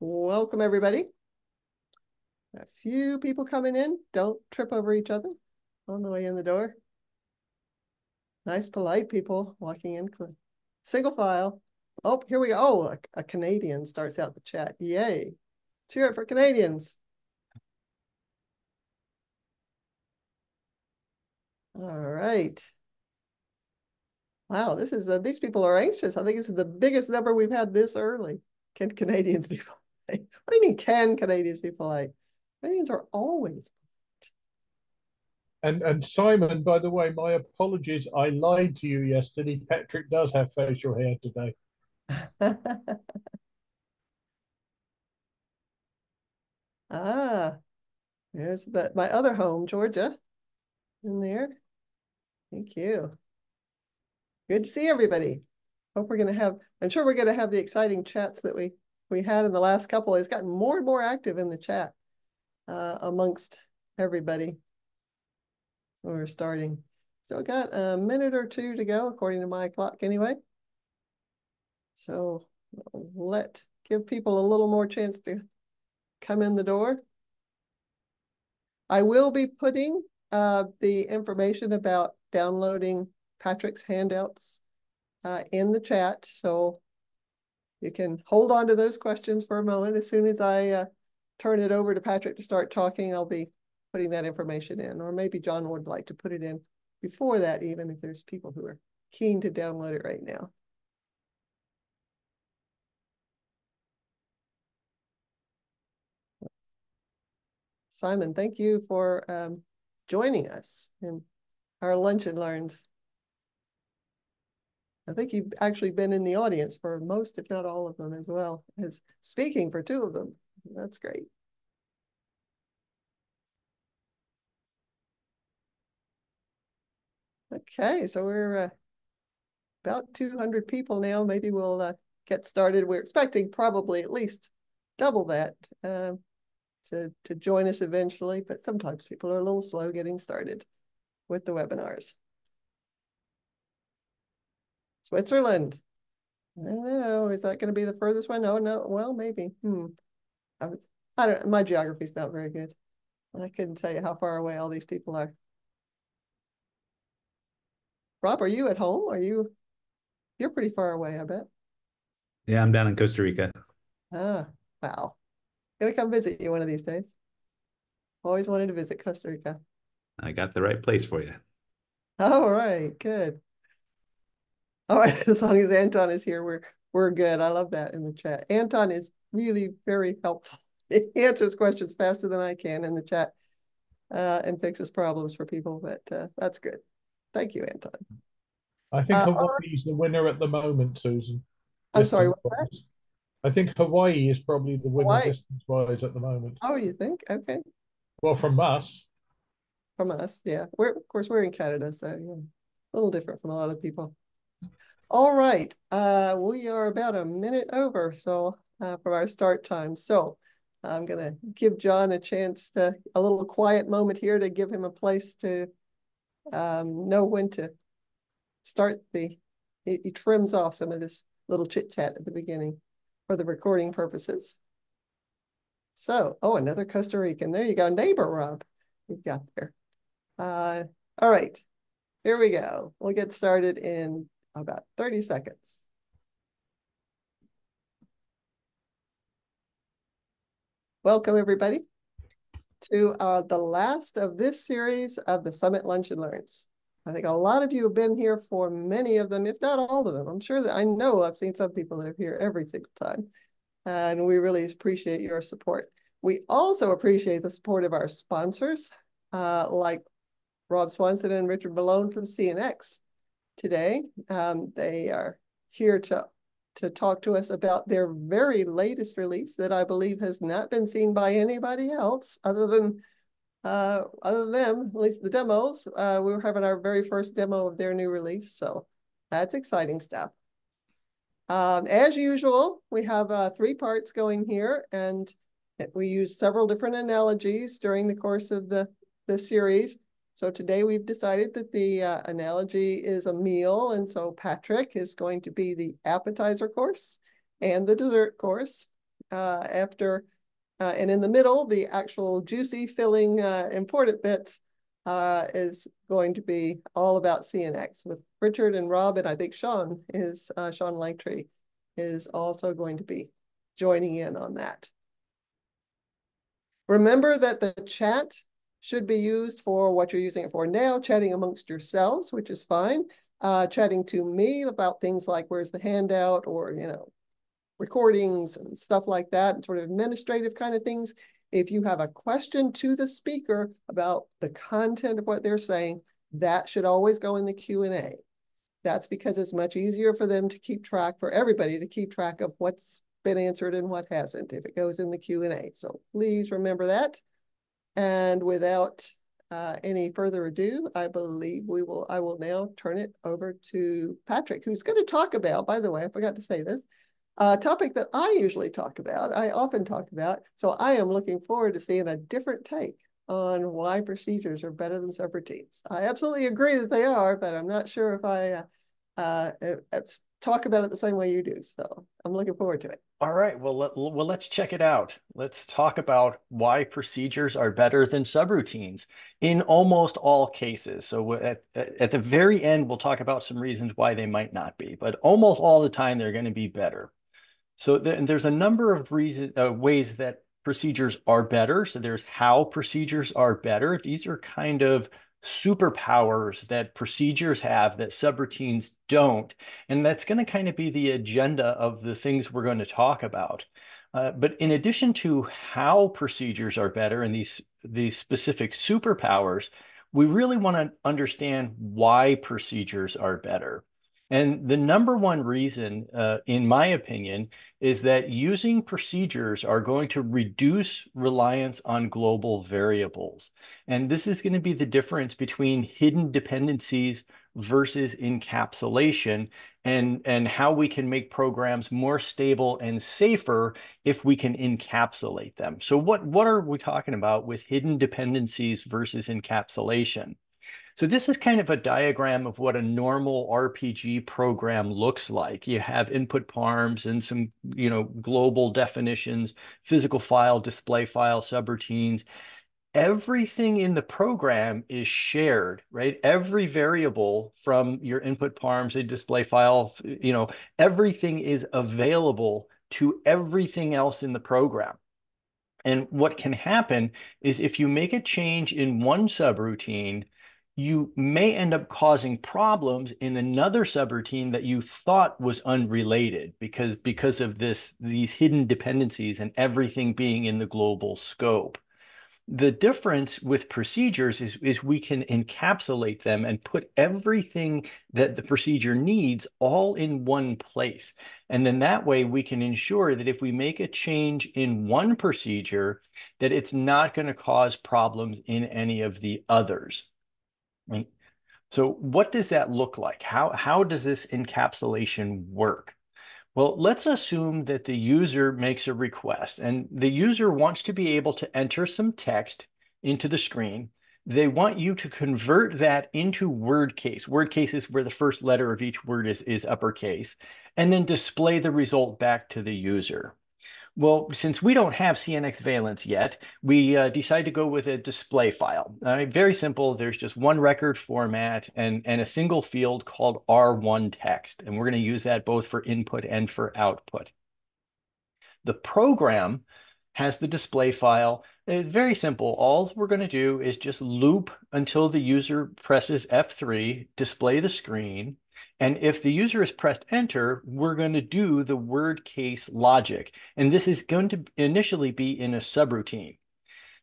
Welcome, everybody. A few people coming in. Don't trip over each other on the way in the door. Nice, polite people walking in. Single file. Oh, here we go. Oh, a, a Canadian starts out the chat. Yay. Let's it for Canadians. All right. Wow, this is, uh, these people are anxious. I think this is the biggest number we've had this early. Can Canadians be polite? What do you mean, can Canadians be polite? Canadians are always and and Simon, by the way, my apologies. I lied to you yesterday. Patrick does have facial hair today. ah, there's the my other home, Georgia, in there. Thank you. Good to see everybody. Hope we're going to have, I'm sure we're going to have the exciting chats that we, we had in the last couple. It's gotten more and more active in the chat uh, amongst everybody. We're starting. So I got a minute or two to go, according to my clock anyway. So let give people a little more chance to come in the door. I will be putting uh, the information about downloading Patrick's handouts uh, in the chat. So you can hold on to those questions for a moment. As soon as I uh, turn it over to Patrick to start talking, I'll be putting that information in. Or maybe John would like to put it in before that, even if there's people who are keen to download it right now. Simon, thank you for um, joining us in our Lunch and Learns. I think you've actually been in the audience for most, if not all of them as well, as speaking for two of them. That's great. Okay, so we're uh, about 200 people now. Maybe we'll uh, get started. We're expecting probably at least double that uh, to, to join us eventually, but sometimes people are a little slow getting started with the webinars. Switzerland. I don't know. Is that going to be the furthest one? No, no. Well, maybe. Hmm. I, I don't. My geography's not very good. I couldn't tell you how far away all these people are. Rob, are you at home? Are you? You're pretty far away, I bet. Yeah, I'm down in Costa Rica. Ah, wow. Gonna come visit you one of these days. Always wanted to visit Costa Rica. I got the right place for you. All right, good. All right, as long as Anton is here, we're we're good. I love that in the chat. Anton is really very helpful. He answers questions faster than I can in the chat uh, and fixes problems for people, but uh, that's good. Thank you, Anton. I think uh, Hawaii is the winner at the moment, Susan. I'm sorry, I think Hawaii is probably the winner distance-wise at the moment. Oh, you think? Okay. Well, from us. From us, yeah. We're of course we're in Canada, so yeah, a little different from a lot of people. All right, uh, we are about a minute over, so uh, from our start time. So I'm gonna give John a chance to a little quiet moment here to give him a place to um, know when to start the. He, he trims off some of this little chit chat at the beginning for the recording purposes. So, oh, another Costa Rican. There you go, neighbor Rob. You've got there. Uh, all right, here we go. We'll get started in about 30 seconds. Welcome everybody to uh, the last of this series of the Summit Lunch and Learns. I think a lot of you have been here for many of them, if not all of them. I'm sure that I know I've seen some people that are here every single time, and we really appreciate your support. We also appreciate the support of our sponsors, uh, like Rob Swanson and Richard Milone from CNX today. Um, they are here to, to talk to us about their very latest release that I believe has not been seen by anybody else other than uh, other than them, at least the demos. Uh, we were having our very first demo of their new release, so that's exciting stuff. Um, as usual, we have uh, three parts going here, and we use several different analogies during the course of the, the series. So today we've decided that the uh, analogy is a meal. And so Patrick is going to be the appetizer course and the dessert course uh, after, uh, and in the middle, the actual juicy, filling, uh, important bits uh, is going to be all about CNX with Richard and Rob, and I think Sean is, uh, Sean Langtree is also going to be joining in on that. Remember that the chat should be used for what you're using it for now, chatting amongst yourselves, which is fine. Uh, chatting to me about things like where's the handout or, you know, recordings and stuff like that, and sort of administrative kind of things. If you have a question to the speaker about the content of what they're saying, that should always go in the Q&A. That's because it's much easier for them to keep track, for everybody to keep track of what's been answered and what hasn't if it goes in the Q&A. So please remember that. And without uh, any further ado, I believe we will, I will now turn it over to Patrick, who's going to talk about, by the way, I forgot to say this, a topic that I usually talk about, I often talk about. So I am looking forward to seeing a different take on why procedures are better than subroutines. I absolutely agree that they are, but I'm not sure if I uh, uh, talk about it the same way you do. So I'm looking forward to it. All right. Well, let, well, let's check it out. Let's talk about why procedures are better than subroutines in almost all cases. So at, at the very end, we'll talk about some reasons why they might not be, but almost all the time, they're going to be better. So th there's a number of reasons, uh, ways that procedures are better. So there's how procedures are better. These are kind of superpowers that procedures have that subroutines don't. And that's going to kind of be the agenda of the things we're going to talk about. Uh, but in addition to how procedures are better and these, these specific superpowers, we really want to understand why procedures are better. And the number one reason, uh, in my opinion, is that using procedures are going to reduce reliance on global variables. And this is going to be the difference between hidden dependencies versus encapsulation and, and how we can make programs more stable and safer if we can encapsulate them. So what, what are we talking about with hidden dependencies versus encapsulation? So this is kind of a diagram of what a normal RPG program looks like. You have input params and some, you know, global definitions, physical file, display file, subroutines. Everything in the program is shared, right? Every variable from your input params, a display file, you know, everything is available to everything else in the program. And what can happen is if you make a change in one subroutine, you may end up causing problems in another subroutine that you thought was unrelated because because of this these hidden dependencies and everything being in the global scope. The difference with procedures is, is we can encapsulate them and put everything that the procedure needs all in one place. And then that way we can ensure that if we make a change in one procedure, that it's not going to cause problems in any of the others. Right? So what does that look like? How, how does this encapsulation work? Well, let's assume that the user makes a request and the user wants to be able to enter some text into the screen. They want you to convert that into word case. Word case is where the first letter of each word is, is uppercase, and then display the result back to the user. Well, since we don't have CNX valence yet, we uh, to go with a display file. Uh, very simple. There's just one record format and, and a single field called R1 text. And we're going to use that both for input and for output. The program has the display file. It's very simple. All we're going to do is just loop until the user presses F3, display the screen, and if the user has pressed enter, we're going to do the word case logic. And this is going to initially be in a subroutine.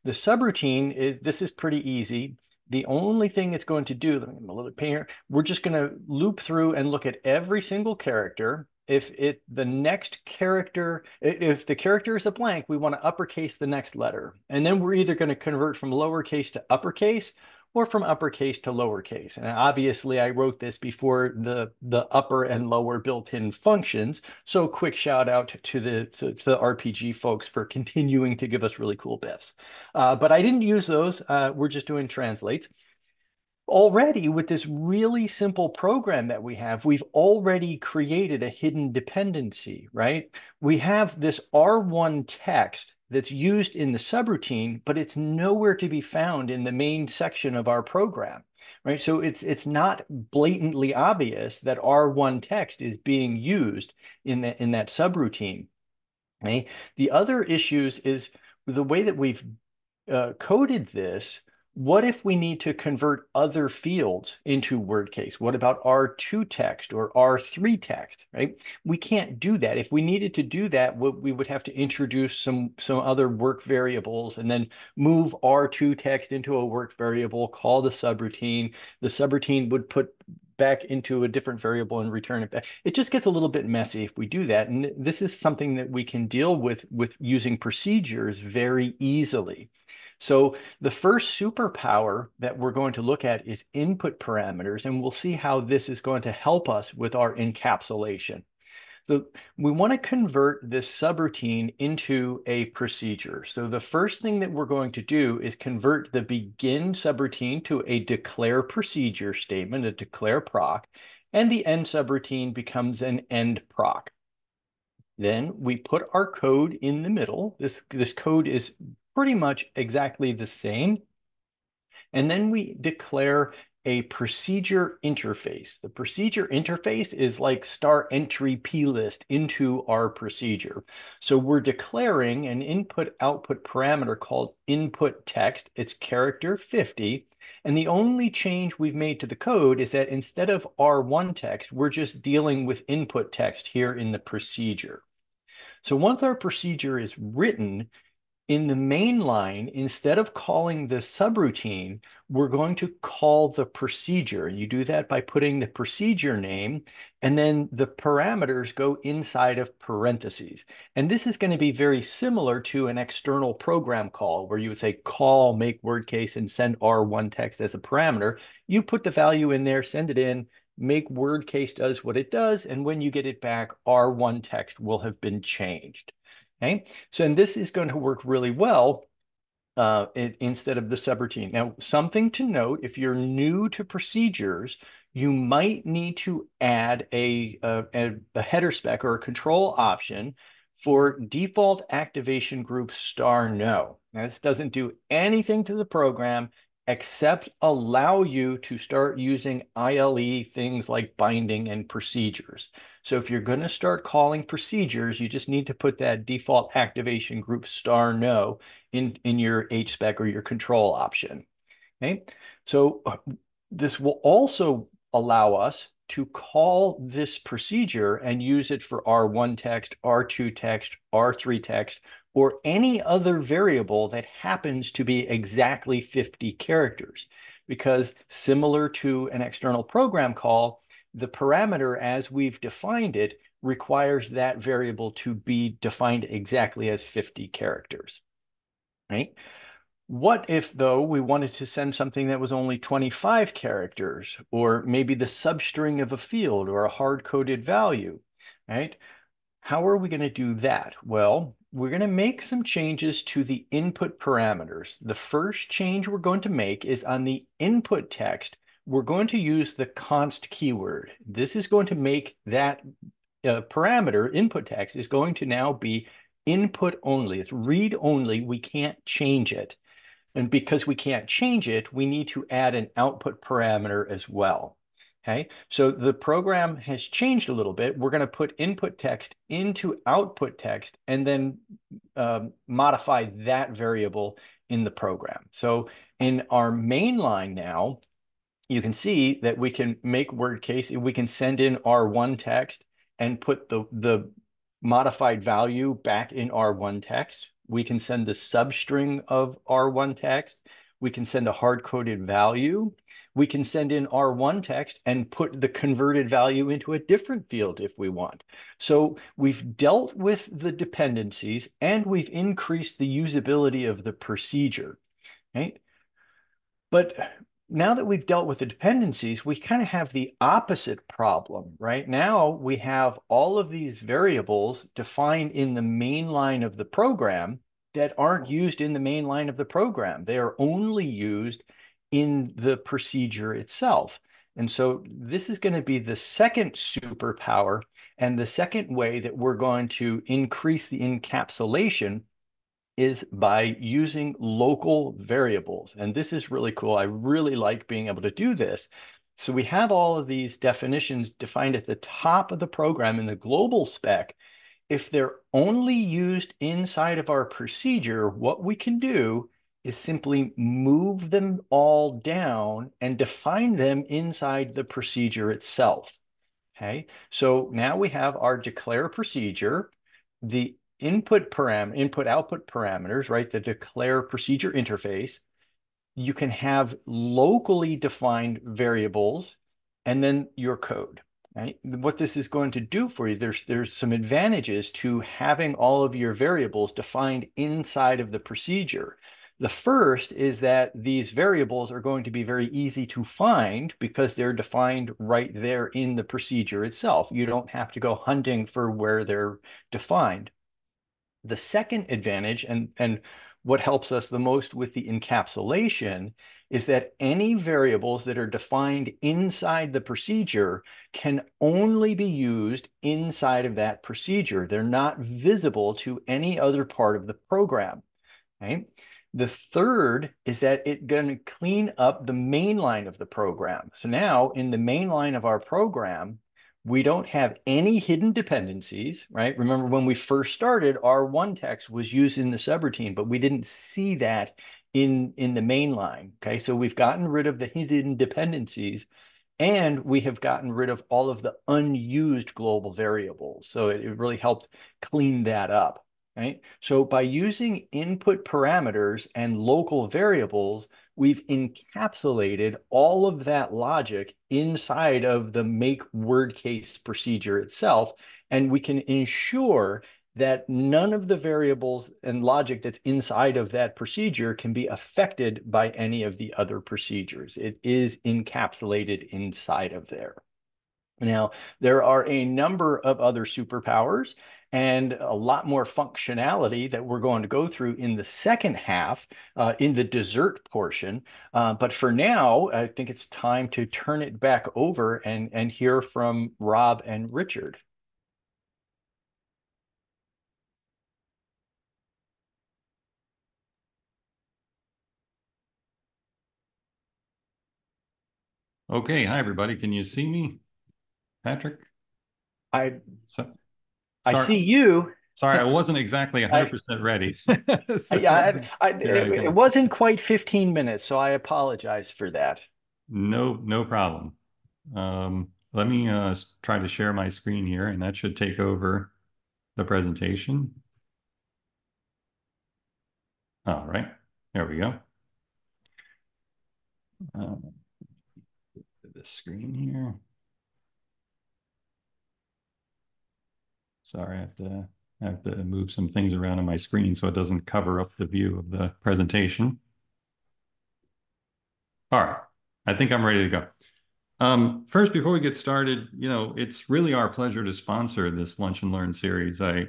The subroutine, is, this is pretty easy. The only thing it's going to do, let me get a little bit here, we're just going to loop through and look at every single character. If it the next character, if the character is a blank, we want to uppercase the next letter. And then we're either going to convert from lowercase to uppercase or from uppercase to lowercase. And obviously I wrote this before the, the upper and lower built-in functions. So quick shout out to the, to, to, the RPG folks for continuing to give us really cool BIFs. Uh, but I didn't use those. Uh, we're just doing translates. Already with this really simple program that we have, we've already created a hidden dependency, right? We have this R1 text that's used in the subroutine, but it's nowhere to be found in the main section of our program, right? So it's it's not blatantly obvious that R1 text is being used in that in that subroutine. Okay? The other issues is the way that we've uh, coded this what if we need to convert other fields into word case? What about R2 text or R3 text, right? We can't do that. If we needed to do that, we would have to introduce some, some other work variables and then move R2 text into a work variable, call the subroutine. The subroutine would put back into a different variable and return it back. It just gets a little bit messy if we do that. And this is something that we can deal with with using procedures very easily. So the first superpower that we're going to look at is input parameters, and we'll see how this is going to help us with our encapsulation. So we want to convert this subroutine into a procedure. So the first thing that we're going to do is convert the begin subroutine to a declare procedure statement, a declare proc, and the end subroutine becomes an end proc. Then we put our code in the middle. This, this code is pretty much exactly the same. And then we declare a procedure interface. The procedure interface is like star entry plist into our procedure. So we're declaring an input output parameter called input text. It's character 50. And the only change we've made to the code is that instead of R1 text, we're just dealing with input text here in the procedure. So once our procedure is written, in the main line, instead of calling the subroutine, we're going to call the procedure. And you do that by putting the procedure name, and then the parameters go inside of parentheses. And this is going to be very similar to an external program call, where you would say call, make word case, and send R1 text as a parameter. You put the value in there, send it in, make word case does what it does, and when you get it back, R1 text will have been changed. Okay, so and this is going to work really well uh, it, instead of the subroutine. Now, something to note, if you're new to procedures, you might need to add a, a, a header spec or a control option for default activation group star no. Now, this doesn't do anything to the program except allow you to start using ILE things like binding and procedures. So if you're going to start calling procedures, you just need to put that default activation group star no in, in your HSpec or your control option. Okay, so uh, this will also allow us to call this procedure and use it for R1 text, R2 text, R3 text, or any other variable that happens to be exactly 50 characters. Because similar to an external program call, the parameter as we've defined it requires that variable to be defined exactly as 50 characters, right? What if, though, we wanted to send something that was only 25 characters, or maybe the substring of a field or a hard-coded value, right? How are we going to do that? Well, we're going to make some changes to the input parameters. The first change we're going to make is on the input text we're going to use the const keyword. This is going to make that uh, parameter input text is going to now be input only. It's read only. We can't change it. And because we can't change it, we need to add an output parameter as well. Okay, so the program has changed a little bit. We're going to put input text into output text and then um, modify that variable in the program. So in our main line now, you can see that we can make word case. We can send in R1 text and put the, the modified value back in R1 text. We can send the substring of R1 text. We can send a hard-coded value. We can send in R1 text and put the converted value into a different field if we want. So we've dealt with the dependencies and we've increased the usability of the procedure, right? But now that we've dealt with the dependencies, we kind of have the opposite problem, right? Now we have all of these variables defined in the main line of the program that aren't used in the main line of the program. They are only used in the procedure itself. And so this is going to be the second superpower and the second way that we're going to increase the encapsulation is by using local variables. And this is really cool. I really like being able to do this. So we have all of these definitions defined at the top of the program in the global spec. If they're only used inside of our procedure, what we can do is simply move them all down and define them inside the procedure itself. Okay, so now we have our declare procedure, the input param input output parameters, right? The declare procedure interface. You can have locally defined variables and then your code. Right? What this is going to do for you, there's there's some advantages to having all of your variables defined inside of the procedure. The first is that these variables are going to be very easy to find because they're defined right there in the procedure itself. You don't have to go hunting for where they're defined. The second advantage, and, and what helps us the most with the encapsulation, is that any variables that are defined inside the procedure can only be used inside of that procedure. They're not visible to any other part of the program. Right? The third is that it's going to clean up the main line of the program. So now in the main line of our program, we don't have any hidden dependencies, right? Remember when we first started, R1 text was used in the subroutine, but we didn't see that in, in the main line, okay? So we've gotten rid of the hidden dependencies and we have gotten rid of all of the unused global variables. So it, it really helped clean that up right? So by using input parameters and local variables, we've encapsulated all of that logic inside of the make word case procedure itself. And we can ensure that none of the variables and logic that's inside of that procedure can be affected by any of the other procedures. It is encapsulated inside of there. Now, there are a number of other superpowers and a lot more functionality that we're going to go through in the second half uh, in the dessert portion. Uh, but for now, I think it's time to turn it back over and, and hear from Rob and Richard. Okay, hi everybody. Can you see me? Patrick? I so, I see you. Sorry, I wasn't exactly 100% ready. so, yeah, I, I, it, it, wasn't quite 15 minutes, so I apologize for that. No, no problem. Um, let me uh, try to share my screen here, and that should take over the presentation. All right, there we go. Uh, this screen here. Sorry, I have to I have to move some things around on my screen so it doesn't cover up the view of the presentation. All right, I think I'm ready to go. Um, first, before we get started, you know, it's really our pleasure to sponsor this Lunch and Learn series. I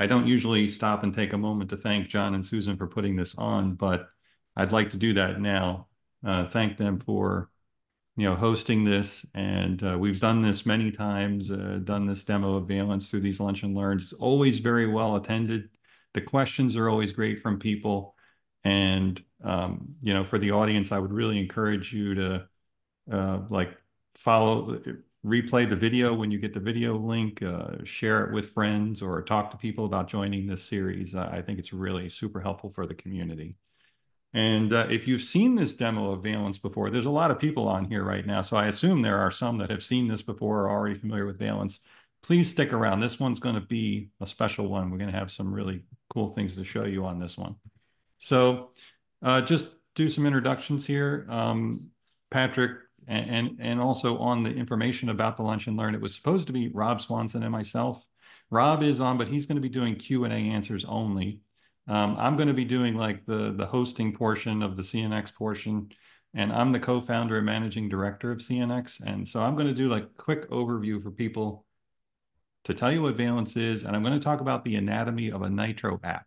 I don't usually stop and take a moment to thank John and Susan for putting this on, but I'd like to do that now. Uh, thank them for you know, hosting this. And uh, we've done this many times, uh, done this demo of Valence through these lunch and learns. It's always very well attended. The questions are always great from people. And, um, you know, for the audience, I would really encourage you to uh, like follow, replay the video when you get the video link, uh, share it with friends or talk to people about joining this series. I think it's really super helpful for the community. And uh, if you've seen this demo of Valence before, there's a lot of people on here right now. So I assume there are some that have seen this before or already familiar with Valence. Please stick around. This one's going to be a special one. We're going to have some really cool things to show you on this one. So uh, just do some introductions here. Um, Patrick, and, and, and also on the information about the Lunch and Learn, it was supposed to be Rob Swanson and myself. Rob is on, but he's going to be doing Q&A answers only. Um, I'm going to be doing like the, the hosting portion of the CNX portion, and I'm the co-founder and managing director of CNX. And so I'm going to do like a quick overview for people to tell you what Valence is, and I'm going to talk about the anatomy of a Nitro app.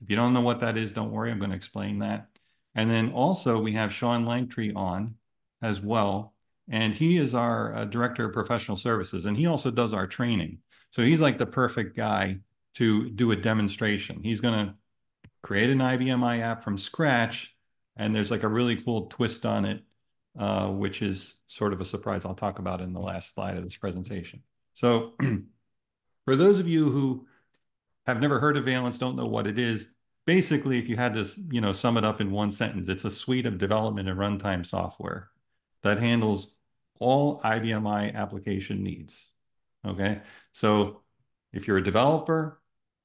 If you don't know what that is, don't worry, I'm going to explain that. And then also we have Sean Langtree on as well. And he is our uh, director of professional services, and he also does our training. So he's like the perfect guy to do a demonstration. He's going to create an IBM i app from scratch, and there's like a really cool twist on it, uh, which is sort of a surprise I'll talk about in the last slide of this presentation. So for those of you who have never heard of Valence, don't know what it is, basically, if you had to, you know, sum it up in one sentence, it's a suite of development and runtime software that handles all IBM i application needs. Okay, so if you're a developer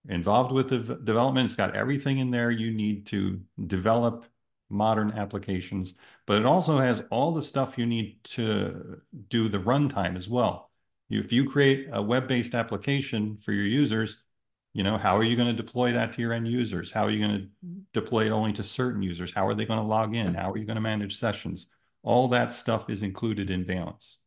involved with the development, it's got everything in there you need to develop modern applications, but it also has all the stuff you need to do the runtime as well. If you create a web-based application for your users, you know, how are you going to deploy that to your end users? How are you going to deploy it only to certain users? How are they going to log in? How are you going to manage sessions? All that stuff is included in Valence.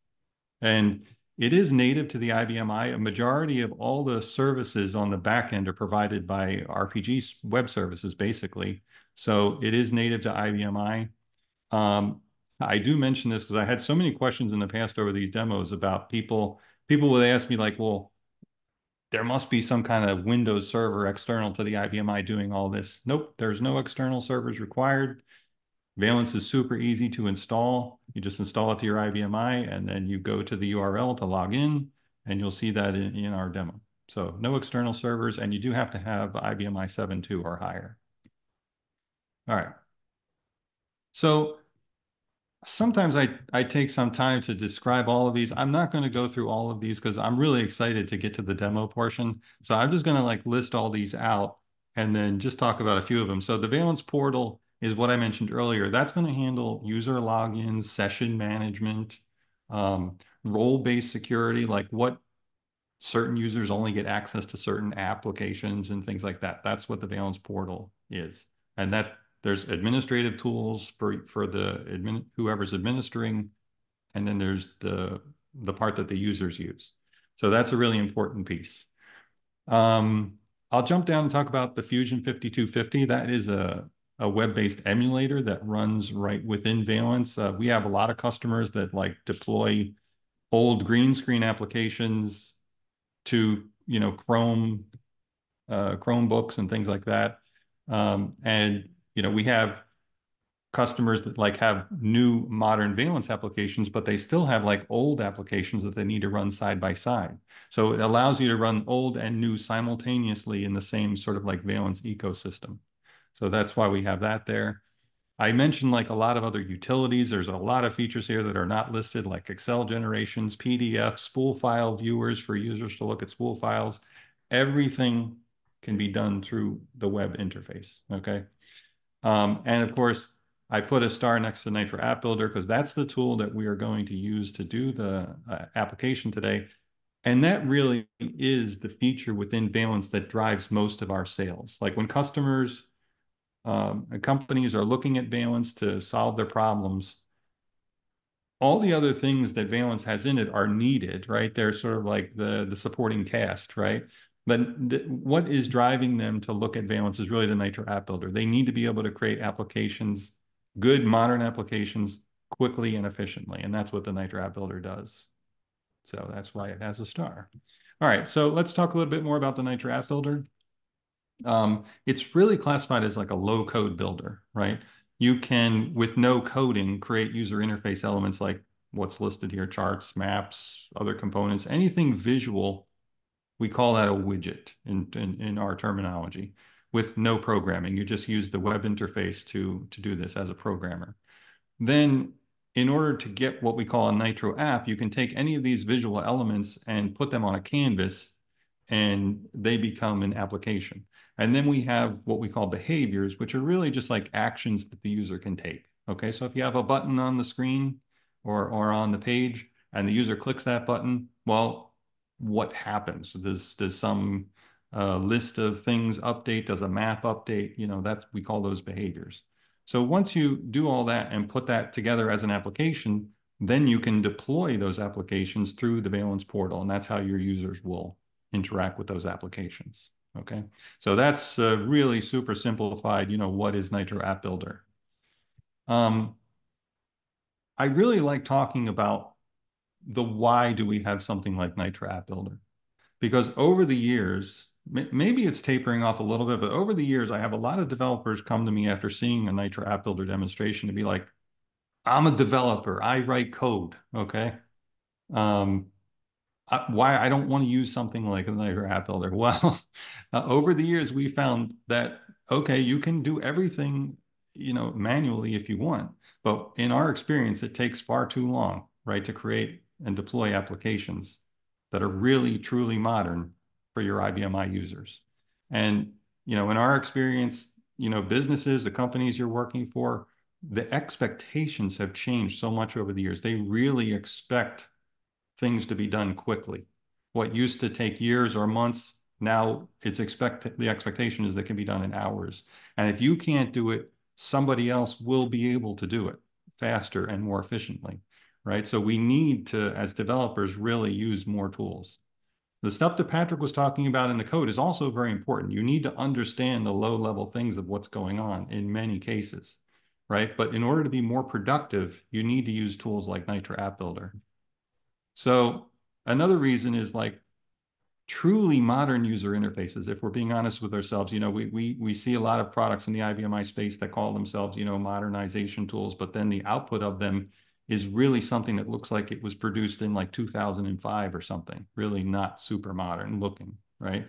And it is native to the IBM i. A majority of all the services on the back end are provided by RPG web services, basically. So it is native to IBM i. Um, I do mention this because I had so many questions in the past over these demos about people. People would ask me like, well, there must be some kind of Windows server external to the IBM i doing all this. Nope, there's no external servers required. Valence is super easy to install. You just install it to your IBM i, and then you go to the URL to log in, and you'll see that in, in our demo. So no external servers, and you do have to have IBM i7 2 or higher. All right. So sometimes I, I take some time to describe all of these. I'm not going to go through all of these because I'm really excited to get to the demo portion. So I'm just going to like list all these out and then just talk about a few of them. So the Valence portal is what I mentioned earlier. That's going to handle user logins, session management, um, role-based security, like what certain users only get access to certain applications and things like that. That's what the Valence portal is. And that there's administrative tools for, for the admin, whoever's administering, and then there's the, the part that the users use. So that's a really important piece. Um, I'll jump down and talk about the Fusion 5250. That is a, a web-based emulator that runs right within Valence. Uh, we have a lot of customers that like deploy old green screen applications to, you know, Chrome, uh, Chromebooks and things like that. Um, and, you know, we have customers that like have new modern Valence applications, but they still have like old applications that they need to run side by side. So it allows you to run old and new simultaneously in the same sort of like Valence ecosystem. So that's why we have that there. I mentioned like a lot of other utilities. There's a lot of features here that are not listed like Excel generations, PDF, spool file viewers for users to look at spool files. Everything can be done through the web interface, okay? Um, and of course, I put a star next to Nitro App Builder because that's the tool that we are going to use to do the uh, application today. And that really is the feature within Valence that drives most of our sales. Like when customers um, companies are looking at Valence to solve their problems. All the other things that Valence has in it are needed, right? They're sort of like the, the supporting cast, right? But th what is driving them to look at Valence is really the Nitro App Builder. They need to be able to create applications, good modern applications, quickly and efficiently. And that's what the Nitro App Builder does. So that's why it has a star. All right, so let's talk a little bit more about the Nitro App Builder um, it's really classified as like a low code builder, right? You can, with no coding, create user interface elements like what's listed here, charts, maps, other components, anything visual. We call that a widget in, in, in our terminology with no programming. You just use the web interface to, to do this as a programmer. Then in order to get what we call a Nitro app, you can take any of these visual elements and put them on a canvas and they become an application. And then we have what we call behaviors, which are really just like actions that the user can take. Okay, so if you have a button on the screen or, or on the page and the user clicks that button, well, what happens? Does, does some uh, list of things update? Does a map update? You know, that we call those behaviors. So once you do all that and put that together as an application, then you can deploy those applications through the Valence portal, and that's how your users will interact with those applications. Okay, so that's uh, really super simplified. You know, what is Nitro App Builder? Um, I really like talking about the why do we have something like Nitro App Builder? Because over the years, maybe it's tapering off a little bit, but over the years, I have a lot of developers come to me after seeing a Nitro App Builder demonstration to be like, I'm a developer, I write code, okay? Um, why I don't want to use something like a Nitro App Builder. Well, uh, over the years, we found that, okay, you can do everything, you know, manually if you want. But in our experience, it takes far too long, right, to create and deploy applications that are really, truly modern for your IBM i users. And, you know, in our experience, you know, businesses, the companies you're working for, the expectations have changed so much over the years. They really expect things to be done quickly. What used to take years or months, now it's expect the expectation is that can be done in hours. And if you can't do it, somebody else will be able to do it faster and more efficiently, right? So we need to, as developers, really use more tools. The stuff that Patrick was talking about in the code is also very important. You need to understand the low level things of what's going on in many cases, right? But in order to be more productive, you need to use tools like Nitro App Builder. So another reason is like truly modern user interfaces. If we're being honest with ourselves, you know, we we we see a lot of products in the IBM i space that call themselves, you know, modernization tools, but then the output of them is really something that looks like it was produced in like 2005 or something, really not super modern looking, right?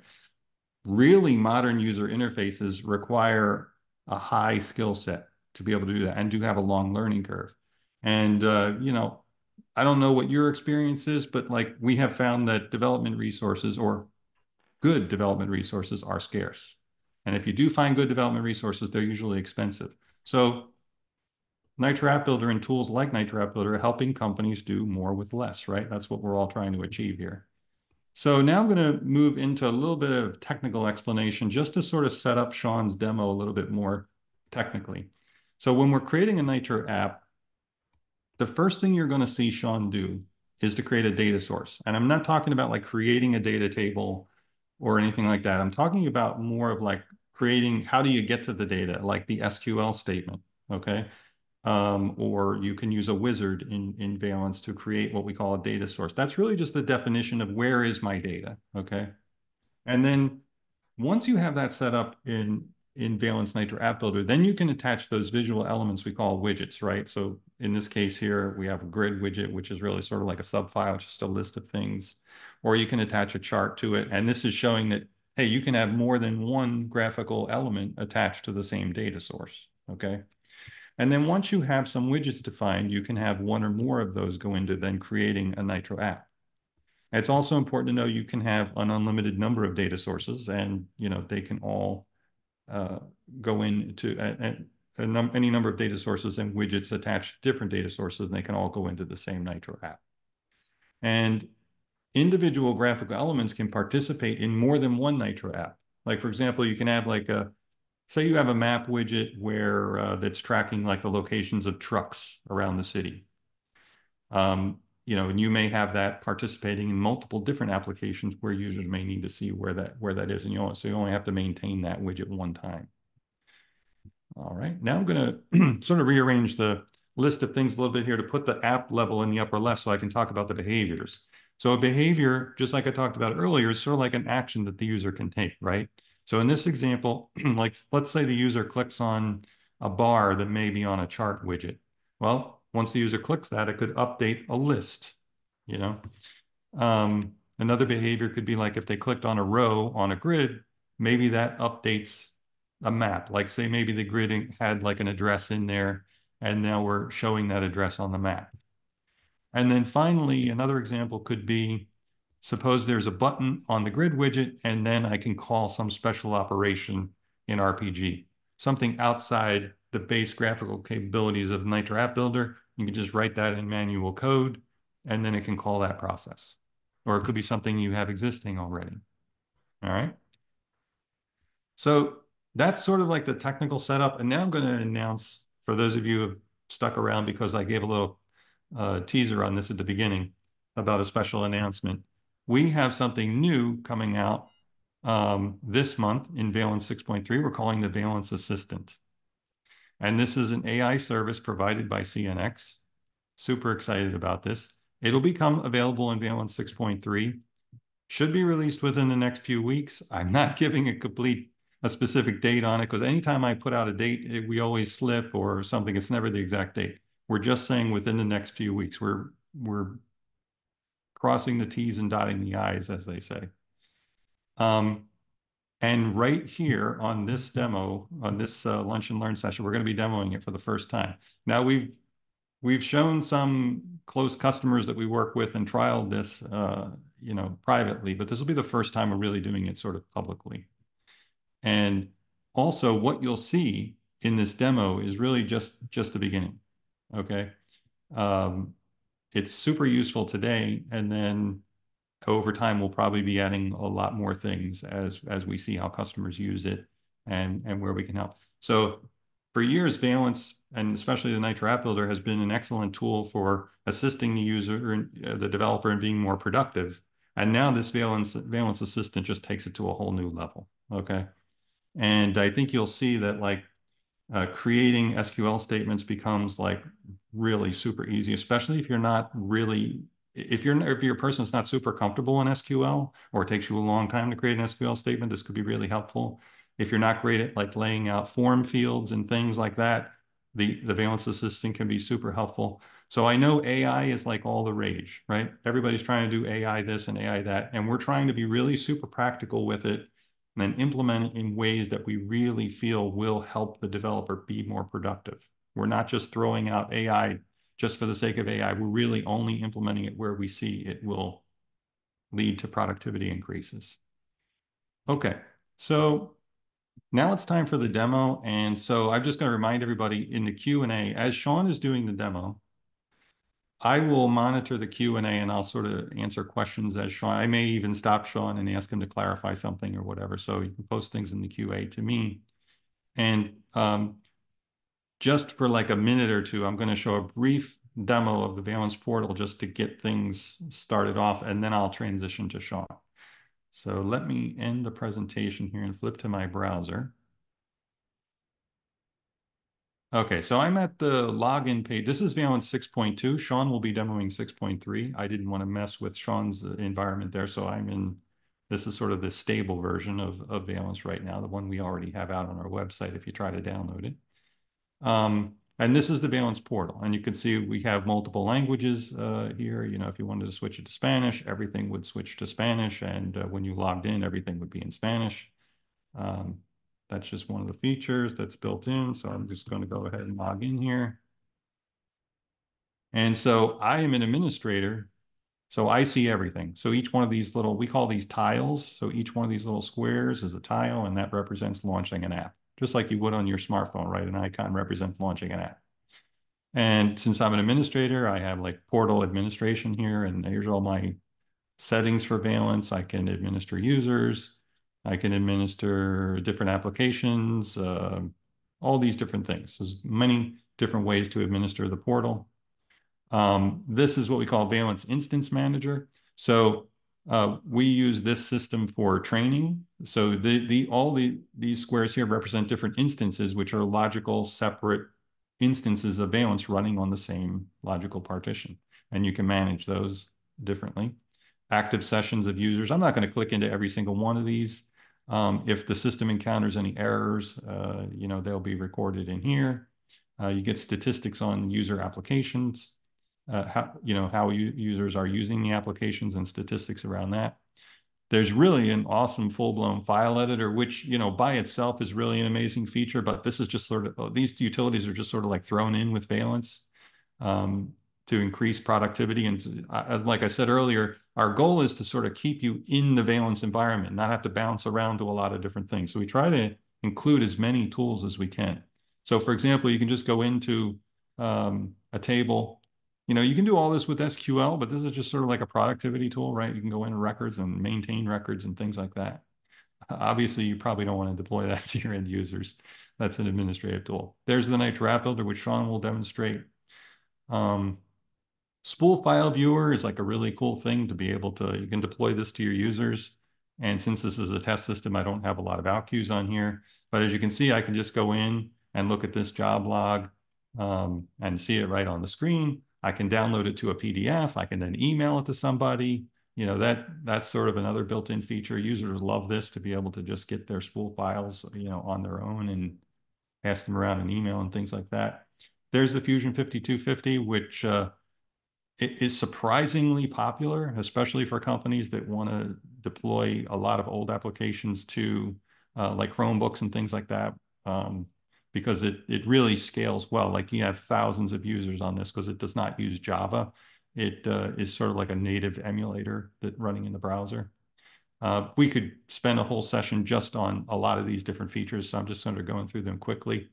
Really modern user interfaces require a high skill set to be able to do that and do have a long learning curve. And, uh, you know, I don't know what your experience is, but like we have found that development resources or good development resources are scarce. And if you do find good development resources, they're usually expensive. So Nitro App Builder and tools like Nitro App Builder are helping companies do more with less, right? That's what we're all trying to achieve here. So now I'm going to move into a little bit of technical explanation just to sort of set up Sean's demo a little bit more technically. So when we're creating a Nitro app, the first thing you're going to see Sean do is to create a data source. And I'm not talking about like creating a data table or anything like that. I'm talking about more of like creating, how do you get to the data, like the SQL statement, okay? Um, or you can use a wizard in, in Valence to create what we call a data source. That's really just the definition of where is my data, okay? And then once you have that set up in, in Valence Nitro App Builder, then you can attach those visual elements we call widgets, right? So in this case here, we have a grid widget, which is really sort of like a subfile, just a list of things. Or you can attach a chart to it. And this is showing that, hey, you can have more than one graphical element attached to the same data source, okay? And then once you have some widgets defined, you can have one or more of those go into then creating a Nitro app. It's also important to know you can have an unlimited number of data sources and, you know, they can all uh, go into uh, num any number of data sources and widgets attached to different data sources, and they can all go into the same Nitro app. And individual graphical elements can participate in more than one Nitro app. Like, for example, you can have like a, say you have a map widget where uh, that's tracking like the locations of trucks around the city. Um, you know, and you may have that participating in multiple different applications where users may need to see where that where that is, and you only, so you only have to maintain that widget one time. All right, now I'm going to sort of rearrange the list of things a little bit here to put the app level in the upper left so I can talk about the behaviors. So a behavior, just like I talked about earlier, is sort of like an action that the user can take, right? So in this example, like let's say the user clicks on a bar that may be on a chart widget. Well, once the user clicks that, it could update a list, you know? Um, another behavior could be like if they clicked on a row on a grid, maybe that updates a map. Like say maybe the grid had like an address in there and now we're showing that address on the map. And then finally, another example could be, suppose there's a button on the grid widget and then I can call some special operation in RPG, something outside the base graphical capabilities of Nitro App Builder. You can just write that in manual code, and then it can call that process. Or it could be something you have existing already. All right. So that's sort of like the technical setup. And now I'm going to announce, for those of you who have stuck around because I gave a little uh, teaser on this at the beginning about a special announcement. We have something new coming out um, this month in Valence 6.3. We're calling the Valence Assistant. And this is an AI service provided by CNX. Super excited about this. It'll become available in Valence 6.3. Should be released within the next few weeks. I'm not giving a complete, a specific date on it because anytime I put out a date, it, we always slip or something. It's never the exact date. We're just saying within the next few weeks. We're we're crossing the T's and dotting the I's, as they say. Um, and right here on this demo, on this uh, lunch and learn session, we're going to be demoing it for the first time. Now we've we've shown some close customers that we work with and trialed this, uh, you know, privately, but this will be the first time we're really doing it sort of publicly. And also, what you'll see in this demo is really just just the beginning. Okay, um, it's super useful today, and then over time we'll probably be adding a lot more things as as we see how customers use it and and where we can help. So for years, Valence and especially the Nitro App Builder has been an excellent tool for assisting the user and uh, the developer in being more productive. And now this Valence Valence Assistant just takes it to a whole new level. Okay, and I think you'll see that like uh, creating SQL statements becomes like really super easy, especially if you're not really if you're if your person is not super comfortable in SQL or it takes you a long time to create an SQL statement, this could be really helpful. If you're not great at like laying out form fields and things like that, the the Valence Assistant can be super helpful. So I know AI is like all the rage, right? Everybody's trying to do AI this and AI that, and we're trying to be really super practical with it and then implement it in ways that we really feel will help the developer be more productive. We're not just throwing out AI just for the sake of AI. We're really only implementing it where we see it will lead to productivity increases. Okay, so now it's time for the demo. And so I'm just going to remind everybody in the Q&A, as Sean is doing the demo, I will monitor the Q&A and I'll sort of answer questions as Sean. I may even stop Sean and ask him to clarify something or whatever. So you can post things in the QA to me. And um, just for like a minute or two, I'm going to show a brief demo of the Valence portal just to get things started off, and then I'll transition to Sean. So let me end the presentation here and flip to my browser. Okay, so I'm at the login page. This is Valence 6.2. Sean will be demoing 6.3. I didn't want to mess with Sean's uh, environment there, so I'm in, this is sort of the stable version of, of Valence right now, the one we already have out on our website if you try to download it. Um, and this is the Valence portal. And you can see we have multiple languages uh, here. You know, if you wanted to switch it to Spanish, everything would switch to Spanish. And uh, when you logged in, everything would be in Spanish. Um, that's just one of the features that's built in. So I'm just going to go ahead and log in here. And so I am an administrator. So I see everything. So each one of these little, we call these tiles. So each one of these little squares is a tile and that represents launching an app just like you would on your smartphone, right? An icon represents launching an app. And since I'm an administrator, I have like portal administration here, and here's all my settings for Valence. I can administer users. I can administer different applications, uh, all these different things. There's many different ways to administer the portal. Um, this is what we call Valence Instance Manager. So uh, we use this system for training. So the, the all the these squares here represent different instances, which are logical separate instances of valence running on the same logical partition. And you can manage those differently. Active sessions of users. I'm not going to click into every single one of these. Um, if the system encounters any errors, uh, you know, they'll be recorded in here. Uh, you get statistics on user applications uh, how you know how users are using the applications and statistics around that. There's really an awesome full-blown file editor, which you know by itself is really an amazing feature. But this is just sort of oh, these utilities are just sort of like thrown in with Valence um, to increase productivity. And to, uh, as like I said earlier, our goal is to sort of keep you in the Valence environment, not have to bounce around to a lot of different things. So we try to include as many tools as we can. So for example, you can just go into um, a table you know, you can do all this with SQL, but this is just sort of like a productivity tool, right? You can go into records and maintain records and things like that. Obviously, you probably don't want to deploy that to your end users. That's an administrative tool. There's the Nitro App Builder, which Sean will demonstrate. Um, spool file viewer is like a really cool thing to be able to, you can deploy this to your users. And since this is a test system, I don't have a lot of outqueues on here. But as you can see, I can just go in and look at this job log um, and see it right on the screen. I can download it to a PDF. I can then email it to somebody. You know, that that's sort of another built-in feature. Users love this to be able to just get their spool files, you know, on their own and pass them around in email and things like that. There's the Fusion 5250, which uh, is surprisingly popular, especially for companies that want to deploy a lot of old applications to uh, like Chromebooks and things like that. Um, because it, it really scales well. Like you have thousands of users on this because it does not use Java. It uh, is sort of like a native emulator that running in the browser. Uh, we could spend a whole session just on a lot of these different features, so I'm just sort of going through them quickly.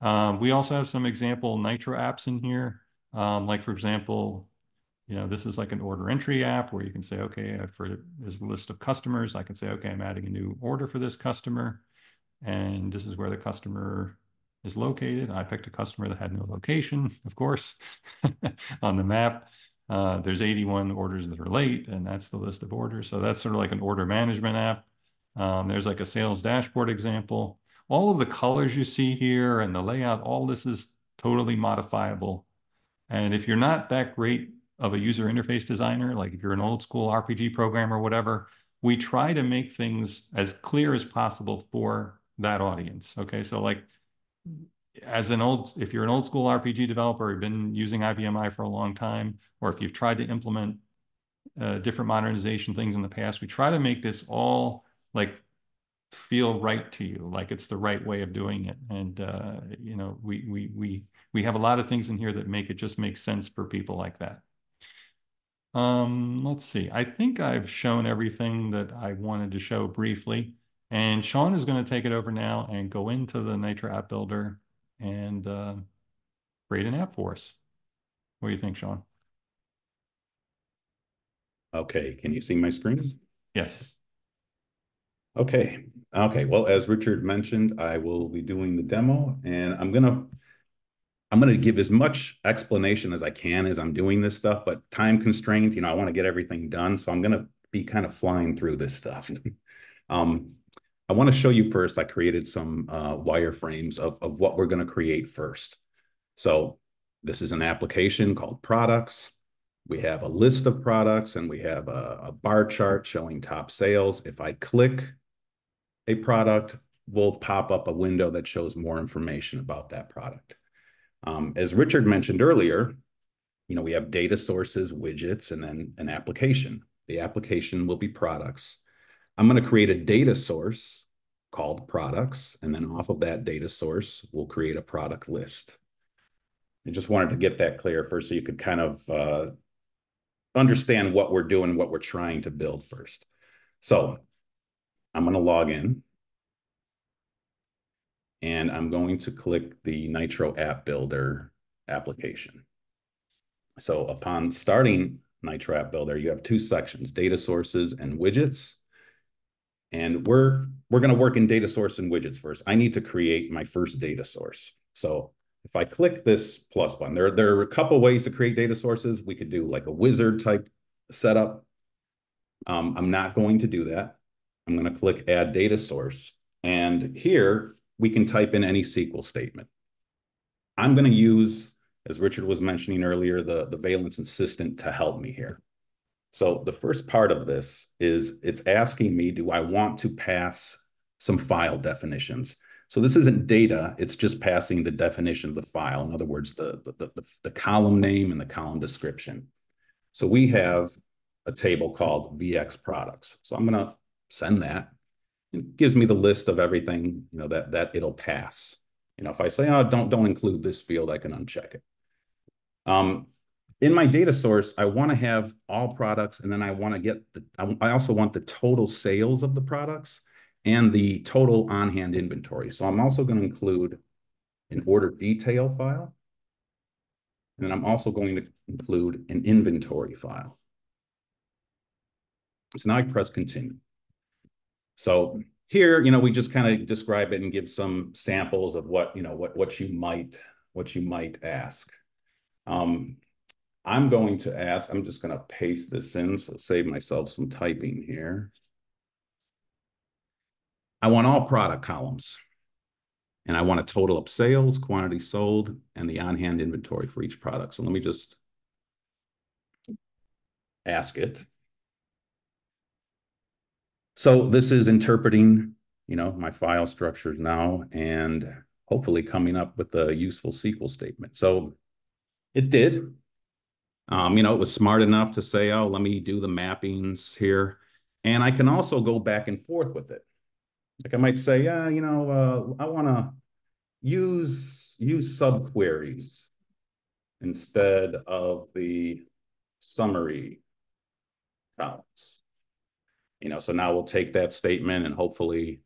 Um, we also have some example Nitro apps in here. Um, like for example, you know, this is like an order entry app where you can say, okay, for this list of customers, I can say, okay, I'm adding a new order for this customer. And this is where the customer is located. I picked a customer that had no location, of course, on the map. Uh, there's 81 orders that are late, and that's the list of orders. So that's sort of like an order management app. Um, there's like a sales dashboard example. All of the colors you see here and the layout, all this is totally modifiable. And if you're not that great of a user interface designer, like if you're an old school RPG programmer or whatever, we try to make things as clear as possible for that audience. Okay, so like as an old, if you're an old school RPG developer, you've been using IBM i for a long time, or if you've tried to implement uh, different modernization things in the past, we try to make this all like feel right to you, like it's the right way of doing it. And uh, you know, we we we we have a lot of things in here that make it just make sense for people like that. Um, let's see. I think I've shown everything that I wanted to show briefly. And Sean is going to take it over now and go into the Nitro App Builder and uh, create an app for us. What do you think, Sean? Okay, can you see my screen? Yes. Okay, okay. Well, as Richard mentioned, I will be doing the demo and I'm gonna I'm gonna give as much explanation as I can as I'm doing this stuff, but time constraint, you know, I want to get everything done. So I'm gonna be kind of flying through this stuff. um, I want to show you first, I created some uh, wireframes of, of what we're going to create first. So this is an application called products. We have a list of products and we have a, a bar chart showing top sales. If I click a product, will pop up a window that shows more information about that product. Um, as Richard mentioned earlier, you know, we have data sources, widgets, and then an application. The application will be products. I'm going to create a data source called products, and then off of that data source, we'll create a product list. I just wanted to get that clear first so you could kind of uh, understand what we're doing, what we're trying to build first. So I'm going to log in. And I'm going to click the Nitro App Builder application. So upon starting Nitro App Builder, you have two sections, data sources and widgets. And we're we're going to work in data source and widgets first. I need to create my first data source. So if I click this plus button, there, there are a couple ways to create data sources. We could do like a wizard type setup. Um, I'm not going to do that. I'm going to click add data source. And here we can type in any SQL statement. I'm going to use, as Richard was mentioning earlier, the, the Valence Assistant to help me here. So the first part of this is it's asking me, do I want to pass some file definitions? So this isn't data, it's just passing the definition of the file. In other words, the, the, the, the column name and the column description. So we have a table called VX products. So I'm gonna send that. It gives me the list of everything, you know, that, that it'll pass. You know, if I say, oh, don't, don't include this field, I can uncheck it. Um, in my data source, I want to have all products, and then I want to get the, I also want the total sales of the products and the total on-hand inventory. So I'm also going to include an order detail file. And then I'm also going to include an inventory file. So now I press continue. So here, you know, we just kind of describe it and give some samples of what, you know, what, what you might, what you might ask. Um, I'm going to ask, I'm just going to paste this in, so save myself some typing here. I want all product columns. And I want a total of sales, quantity sold, and the on-hand inventory for each product. So let me just ask it. So this is interpreting, you know, my file structures now and hopefully coming up with a useful SQL statement. So it did. Um, you know, it was smart enough to say, oh, let me do the mappings here. And I can also go back and forth with it. Like I might say, yeah, you know, uh, I want to use use subqueries instead of the summary columns. You know, so now we'll take that statement and hopefully,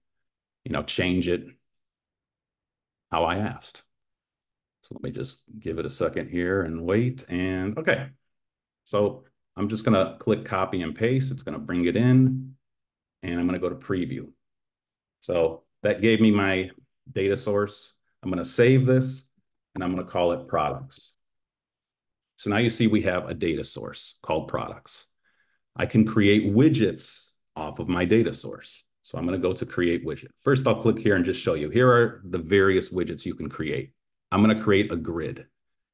you know, change it how I asked. Let me just give it a second here and wait and okay. So I'm just going to click copy and paste. It's going to bring it in and I'm going to go to preview. So that gave me my data source. I'm going to save this and I'm going to call it products. So now you see we have a data source called products. I can create widgets off of my data source. So I'm going to go to create widget. First, I'll click here and just show you. Here are the various widgets you can create. I'm going to create a grid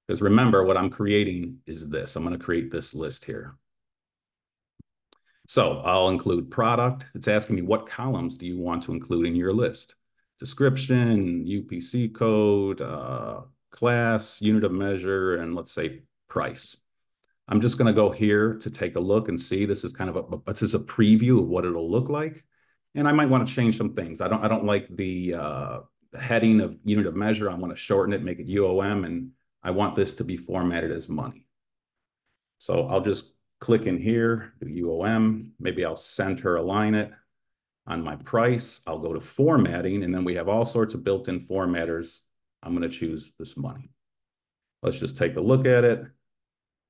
because remember what I'm creating is this. I'm going to create this list here. So I'll include product. It's asking me what columns do you want to include in your list? Description, UPC code, uh, class, unit of measure, and let's say price. I'm just going to go here to take a look and see. This is kind of a, this is a preview of what it'll look like. And I might want to change some things. I don't, I don't like the, uh, the heading of unit of measure. I want to shorten it, make it UOM, and I want this to be formatted as money. So I'll just click in here, do UOM. Maybe I'll center align it on my price. I'll go to formatting, and then we have all sorts of built-in formatters. I'm going to choose this money. Let's just take a look at it.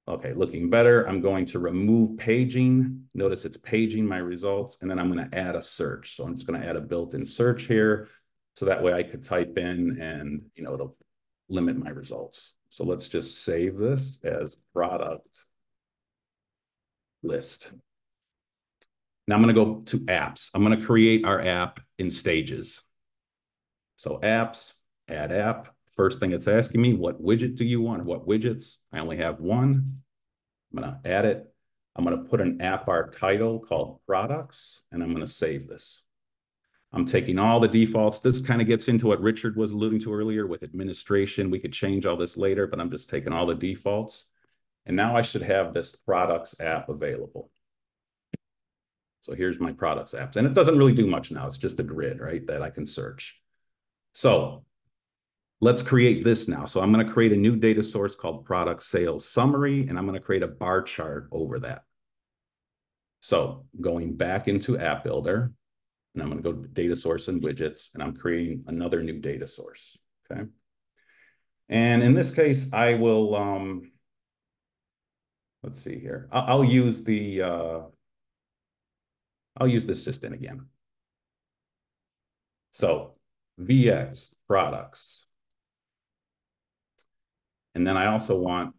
Okay, looking better. I'm going to remove paging. Notice it's paging my results, and then I'm going to add a search. So I'm just going to add a built-in search here. So that way I could type in and, you know, it'll limit my results. So let's just save this as product list. Now I'm going to go to apps. I'm going to create our app in stages. So apps, add app. First thing it's asking me, what widget do you want? What widgets? I only have one. I'm going to add it. I'm going to put an app art title called products, and I'm going to save this. I'm taking all the defaults. This kind of gets into what Richard was alluding to earlier with administration. We could change all this later, but I'm just taking all the defaults. And now I should have this products app available. So here's my products apps. And it doesn't really do much now. It's just a grid, right, that I can search. So let's create this now. So I'm going to create a new data source called product sales summary, and I'm going to create a bar chart over that. So going back into app builder, and I'm going to go to data source and widgets, and I'm creating another new data source. Okay. And in this case, I will, um, let's see here. I'll, I'll use the, uh, I'll use the assistant again. So VX products. And then I also want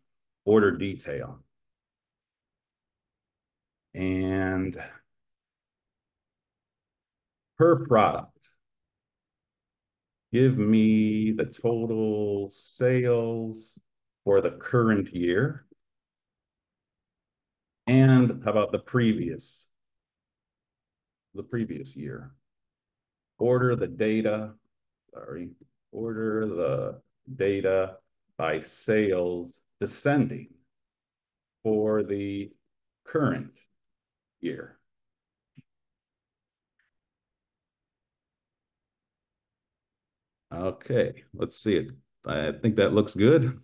order detail. And per product, give me the total sales for the current year. And how about the previous, the previous year? Order the data, sorry, order the data by sales descending for the current year. Okay, let's see it. I think that looks good.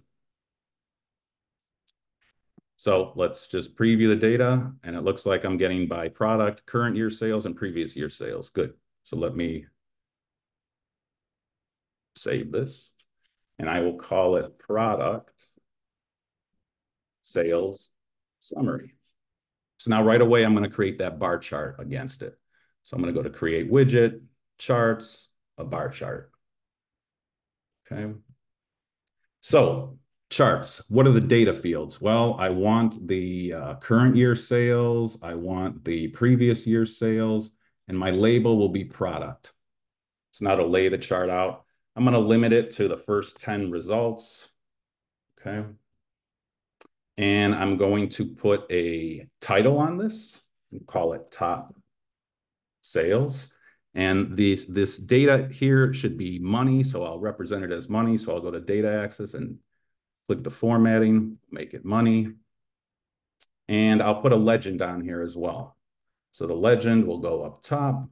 So let's just preview the data and it looks like I'm getting by product, current year sales and previous year sales. Good. So let me save this and I will call it product sales summary. So now right away, I'm going to create that bar chart against it. So I'm going to go to create widget, charts, a bar chart. Okay. So charts, what are the data fields? Well, I want the uh, current year sales. I want the previous year sales and my label will be product. So now to lay the chart out, I'm going to limit it to the first 10 results. Okay. And I'm going to put a title on this and call it top sales. And these, this data here should be money. So I'll represent it as money. So I'll go to data access and click the formatting, make it money. And I'll put a legend on here as well. So the legend will go up top.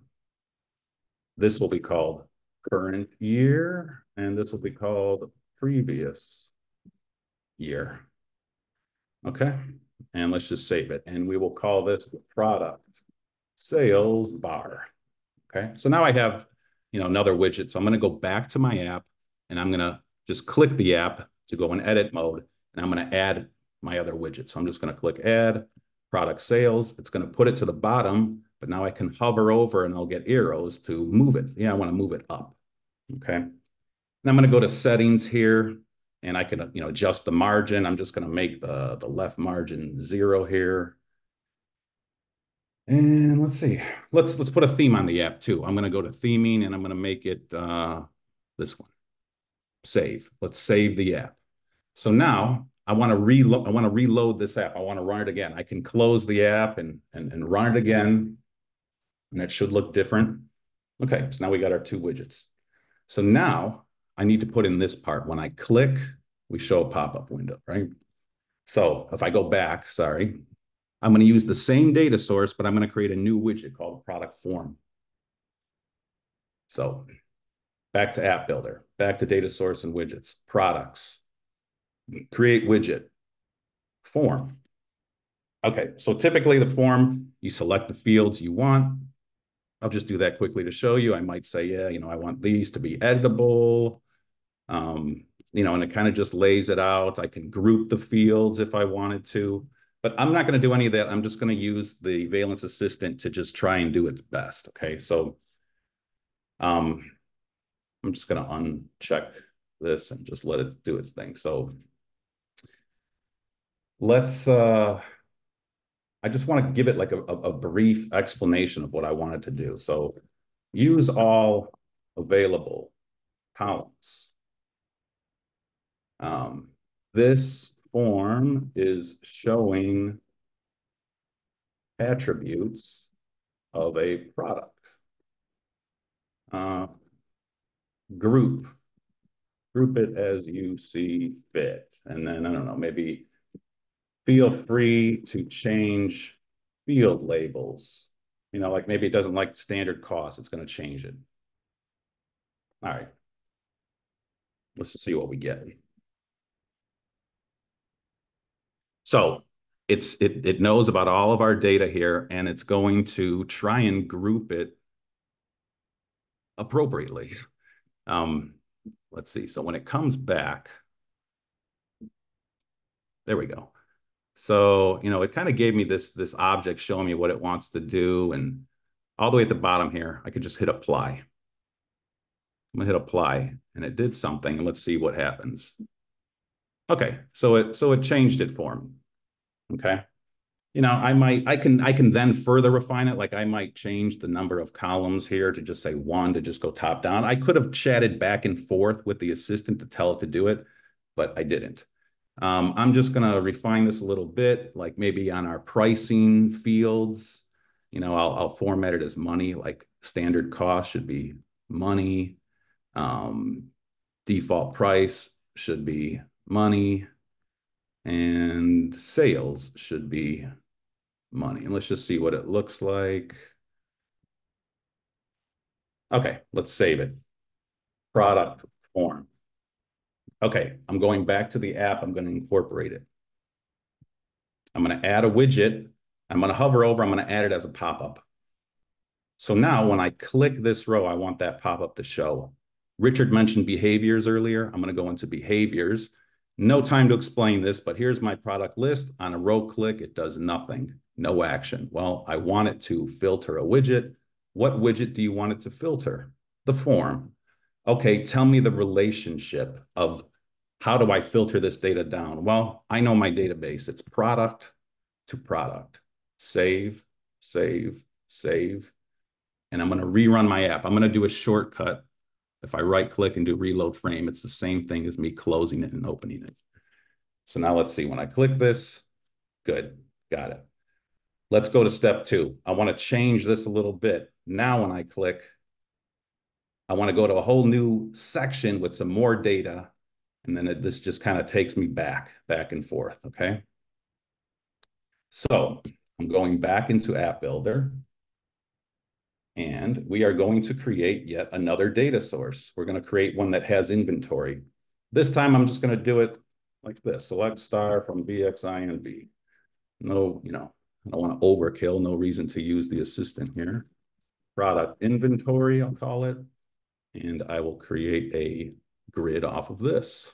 This will be called current year, and this will be called previous year. Okay, and let's just save it. And we will call this the product sales bar. Okay, so now I have, you know, another widget. So I'm going to go back to my app and I'm going to just click the app to go in edit mode. And I'm going to add my other widget. So I'm just going to click add product sales. It's going to put it to the bottom, but now I can hover over and I'll get arrows to move it. Yeah, I want to move it up. Okay. And I'm going to go to settings here and I can, you know, adjust the margin. I'm just going to make the, the left margin zero here. And let's see, let's, let's put a theme on the app too. I'm going to go to theming and I'm going to make it uh, this one, save. Let's save the app. So now I want to reload, I want to reload this app. I want to run it again. I can close the app and, and, and run it again. And that should look different. Okay, so now we got our two widgets. So now I need to put in this part. When I click, we show a pop-up window, right? So if I go back, sorry, I'm going to use the same data source, but I'm going to create a new widget called product form. So back to app builder, back to data source and widgets, products, create widget, form. Okay, so typically the form, you select the fields you want. I'll just do that quickly to show you. I might say, yeah, you know, I want these to be editable. Um, you know, and it kind of just lays it out. I can group the fields if I wanted to. But I'm not going to do any of that. I'm just going to use the Valence Assistant to just try and do its best. Okay, so um, I'm just going to uncheck this and just let it do its thing. So let's, uh, I just want to give it like a, a brief explanation of what I wanted to do. So use all available columns. Um, this form is showing attributes of a product. Uh, group, group it as you see fit. And then, I don't know, maybe feel free to change field labels. You know, like maybe it doesn't like standard cost, it's going to change it. All right. Let's just see what we get. So it's it it knows about all of our data here, and it's going to try and group it appropriately. Um, let's see. So when it comes back, there we go. So, you know, it kind of gave me this, this object showing me what it wants to do. And all the way at the bottom here, I could just hit apply. I'm gonna hit apply and it did something and let's see what happens. Okay, so it so it changed it for me. Okay. You know, I might I can I can then further refine it. Like I might change the number of columns here to just say one to just go top down. I could have chatted back and forth with the assistant to tell it to do it, but I didn't. Um, I'm just gonna refine this a little bit, like maybe on our pricing fields, you know, I'll, I'll format it as money, like standard cost should be money. Um, default price should be money and sales should be money. And let's just see what it looks like. Okay, let's save it. Product form. Okay, I'm going back to the app. I'm going to incorporate it. I'm going to add a widget. I'm going to hover over. I'm going to add it as a pop-up. So now when I click this row, I want that pop-up to show. Richard mentioned behaviors earlier. I'm going to go into behaviors. No time to explain this, but here's my product list. On a row click, it does nothing, no action. Well, I want it to filter a widget. What widget do you want it to filter? The form. Okay, tell me the relationship of how do I filter this data down? Well, I know my database. It's product to product. Save, save, save. And I'm going to rerun my app. I'm going to do a shortcut If I right click and do reload frame, it's the same thing as me closing it and opening it. So now let's see, when I click this, good, got it. Let's go to step two. I want to change this a little bit. Now when I click, I want to go to a whole new section with some more data. And then it, this just kind of takes me back, back and forth, okay? So I'm going back into App Builder. And we are going to create yet another data source. We're going to create one that has inventory. This time I'm just going to do it like this. Select star from VXINV. No, you know, I don't want to overkill. No reason to use the assistant here. Product inventory, I'll call it. And I will create a grid off of this.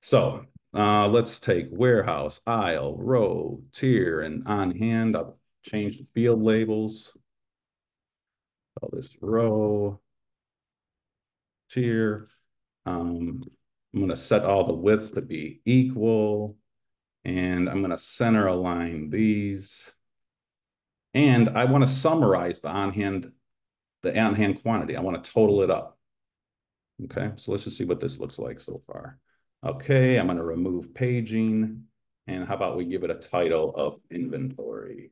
So uh, let's take warehouse, aisle, row, tier, and on hand. I'll change the field labels. Call this row, tier. Um, I'm going to set all the widths to be equal. And I'm going to center align these. And I want to summarize the on-hand, the on-hand quantity. I want to total it up. Okay, so let's just see what this looks like so far. Okay, I'm going to remove paging. And how about we give it a title of inventory?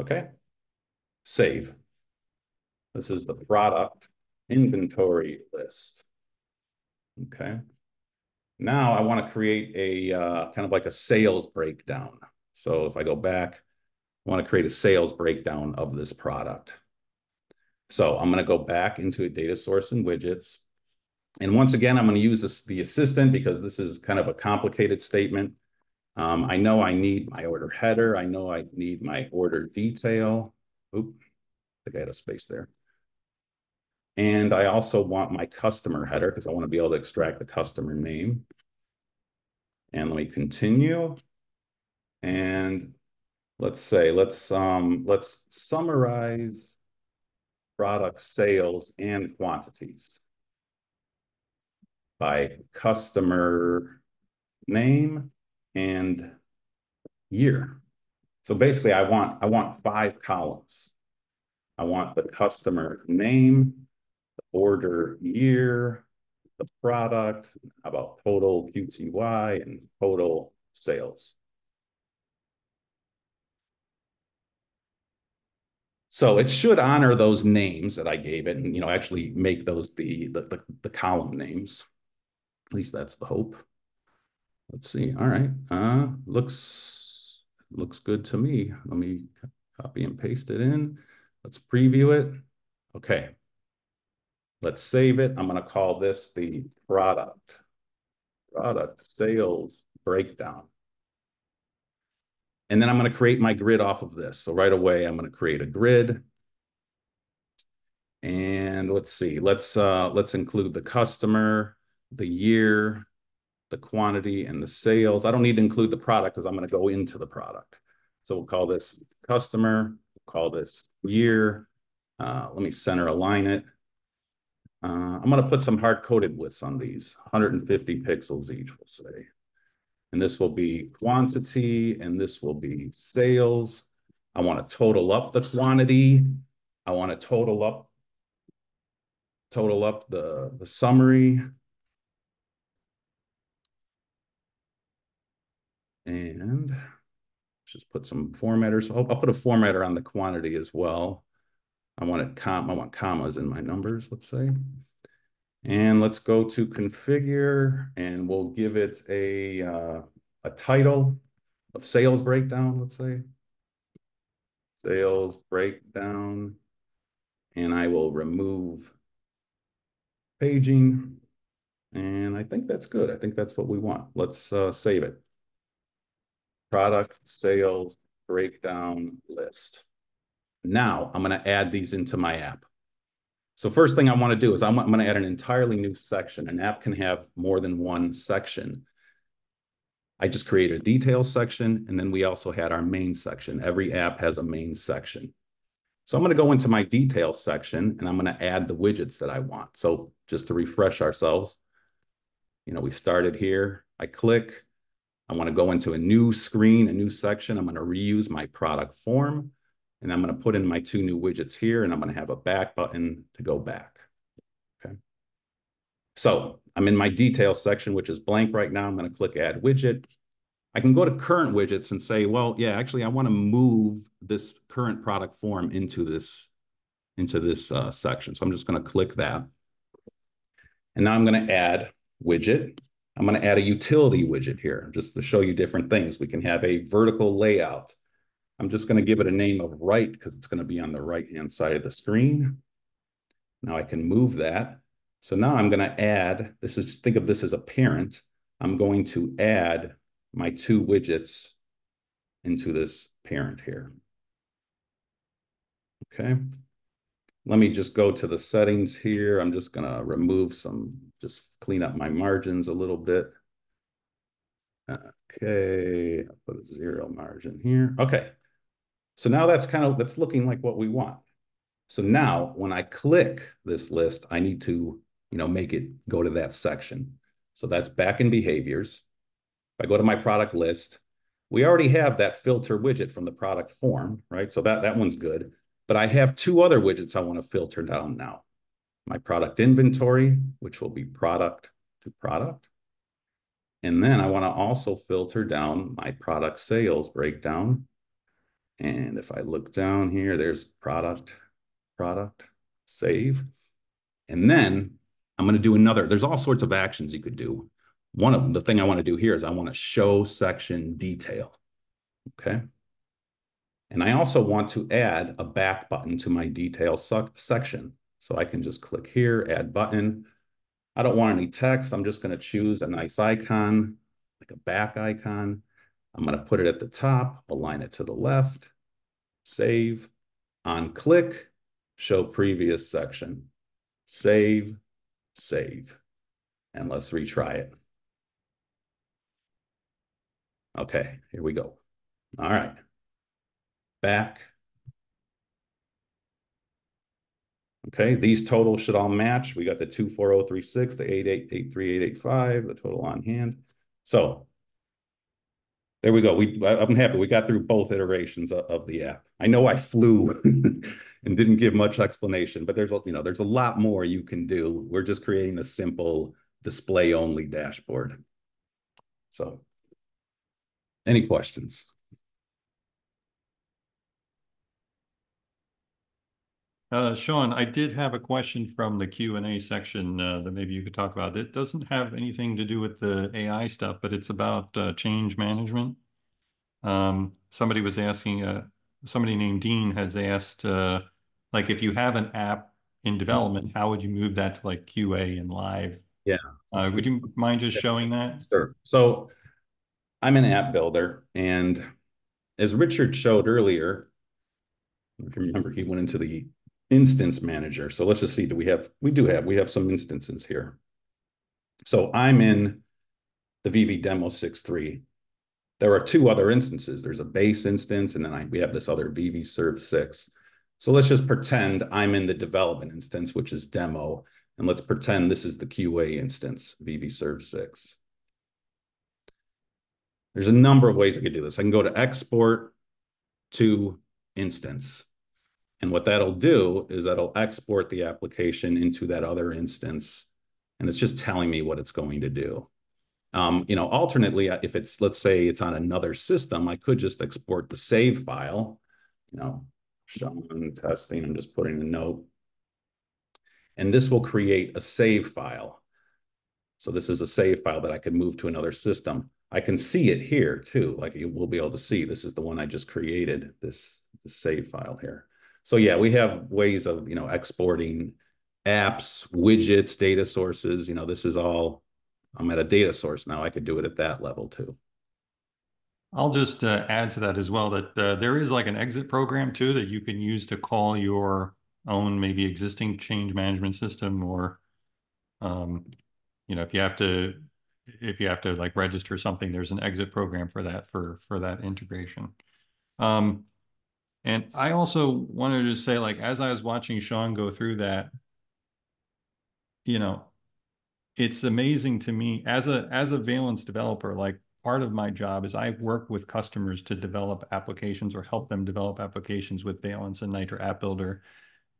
Okay, save. This is the product inventory list. Okay. Now I want to create a uh, kind of like a sales breakdown. So if I go back, I want to create a sales breakdown of this product. So I'm going to go back into a data source and widgets. And once again, I'm going to use this, the assistant because this is kind of a complicated statement. Um, I know I need my order header. I know I need my order detail. Oop, I think I had a space there. And I also want my customer header because I want to be able to extract the customer name. And let me continue. And let's say, let's um, let's summarize product sales and quantities by customer name and year. So basically I want I want five columns. I want the customer name, the order year, the product, about total QTY and total sales. So it should honor those names that I gave it and, you know, actually make those the, the, the, the column names. At least that's the hope. Let's see. All right. Uh, looks, looks good to me. Let me copy and paste it in. Let's preview it. Okay. Let's save it. I'm going to call this the product, product sales breakdown. And then I'm going to create my grid off of this. So right away, I'm going to create a grid. And let's see, let's uh, let's include the customer, the year, the quantity, and the sales. I don't need to include the product because I'm going to go into the product. So we'll call this customer, we'll call this year. Uh, let me center align it. Uh, I'm going to put some hard-coded widths on these, 150 pixels each, we'll say. And this will be quantity, and this will be sales. I want to total up the quantity. I want to total up total up the, the summary. And just put some formatters. I'll, I'll, put a formatter on the quantity as well. I want it com I want commas in my numbers, let's say. And let's go to configure and we'll give it a, uh, a title of sales breakdown, let's say. Sales breakdown. And I will remove paging. And I think that's good. I think that's what we want. Let's uh, save it. Product sales breakdown list. Now I'm going to add these into my app. So first thing I want to do is I'm, going to add an entirely new section. An app can have more than one section. I just created a details section, and then we also had our main section. Every app has a main section. So I'm going to go into my details section, and I'm going to add the widgets that I want. So just to refresh ourselves, you know, we started here. I click. I want to go into a new screen, a new section. I'm going to reuse my product form. And I'm going to put in my two new widgets here and I'm going to have a back button to go back. Okay. So I'm in my details section, which is blank right now. I'm going to click add widget. I can go to current widgets and say, well, yeah, actually, I want to move this current product form into this, into this uh, section. So I'm just going to click that. And now I'm going to add widget. I'm going to add a utility widget here just to show you different things. We can have a vertical layout. I'm just going to give it a name of right because it's going to be on the right-hand side of the screen. Now I can move that. So now I'm going to add, this is, think of this as a parent. I'm going to add my two widgets into this parent here. Okay. Let me just go to the settings here. I'm just going to remove some, just clean up my margins a little bit. Okay, I'll put a zero margin here. Okay. So now that's kind of, that's looking like what we want. So now when I click this list, I need to, you know, make it go to that section. So that's back in behaviors. If I go to my product list, we already have that filter widget from the product form, right? So that, that one's good. But I have two other widgets I want to filter down now. My product inventory, which will be product to product. And then I want to also filter down my product sales breakdown. And if I look down here, there's product, product, save. And then I'm going to do another. There's all sorts of actions you could do. One of them, the thing I want to do here is I want to show section detail. Okay. And I also want to add a back button to my detail section. So I can just click here, add button. I don't want any text. I'm just going to choose a nice icon, like a back icon. I'm going to put it at the top, align it to the left, save, on click, show previous section, save, save. And let's retry it. Okay, here we go. All right. Back. Okay, these totals should all match. We got the 24036, the 888385, the total on hand. So there we go. We I'm happy we got through both iterations of, of the app. I know I flew and didn't give much explanation, but there's you know there's a lot more you can do. We're just creating a simple display only dashboard. So any questions? Uh, Sean, I did have a question from the Q and A section uh, that maybe you could talk about. It doesn't have anything to do with the AI stuff, but it's about uh, change management. Um, somebody was asking, uh, somebody named Dean has asked, uh, like, if you have an app in development, how would you move that to like QA and live? Yeah. Uh, would you mind just showing that? Sure. So I'm an app builder, and as Richard showed earlier, I can remember he went into the instance manager. So let's just see, do we have, we do have, we have some instances here. So I'm in the VV demo 6.3. There are two other instances. There's a base instance, and then I, we have this other VV serve 6. So let's just pretend I'm in the development instance, which is demo, and let's pretend this is the QA instance, VV serve 6. There's a number of ways I could do this. I can go to export to instance. And what that'll do is that'll export the application into that other instance. And it's just telling me what it's going to do. Um, you know, alternately, if it's, let's say it's on another system, I could just export the save file, you know, Sean testing, I'm just putting a note. And this will create a save file. So this is a save file that I could move to another system. I can see it here too. Like you will be able to see, this is the one I just created, this, this save file here. So yeah, we have ways of, you know, exporting apps, widgets, data sources. You know, this is all, I'm at a data source now. I could do it at that level too. I'll just uh, add to that as well that uh, there is like an exit program too that you can use to call your own maybe existing change management system or, um, you know, if you have to, if you have to like register something, there's an exit program for that for for that integration. Um, and I also wanted to say, like, as I was watching Sean go through that, you know, it's amazing to me as a as a Valence developer, like part of my job is I work with customers to develop applications or help them develop applications with Valence and Nitro App Builder.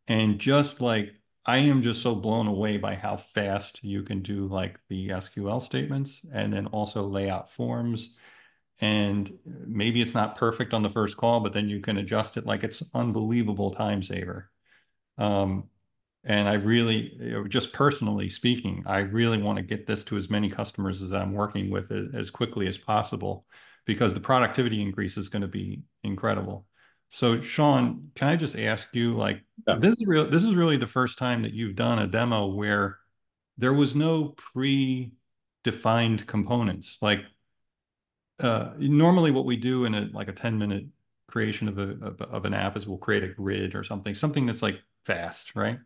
And just like I am just so blown away by how fast you can do like the SQL statements and then also lay out forms. And maybe it's not perfect on the first call, but then you can adjust it like it's unbelievable time saver. Um, and I really, just personally speaking, I really want to get this to as many customers as I'm working with as quickly as possible because the productivity increase is going to be incredible. So Sean, can I just ask you, like, yeah. this is real, this is really the first time that you've done a demo where there was no pre-defined components. Like, uh, normally what we do in a like a 10 minute creation of a of, of an app is we'll create a grid or something, something that's like fast, right?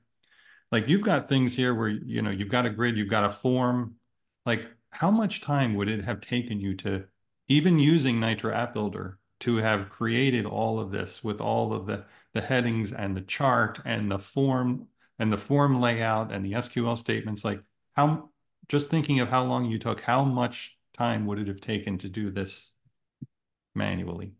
Like you've got things here where, you know, you've got a grid, you've got a form. Like how much time would it have taken you to, even using Nitro App Builder, to have created all of this with all of the, the headings and the chart and the form and the form layout and the SQL statements, like how, just thinking of how long you took, how much time would it have taken to do this manually?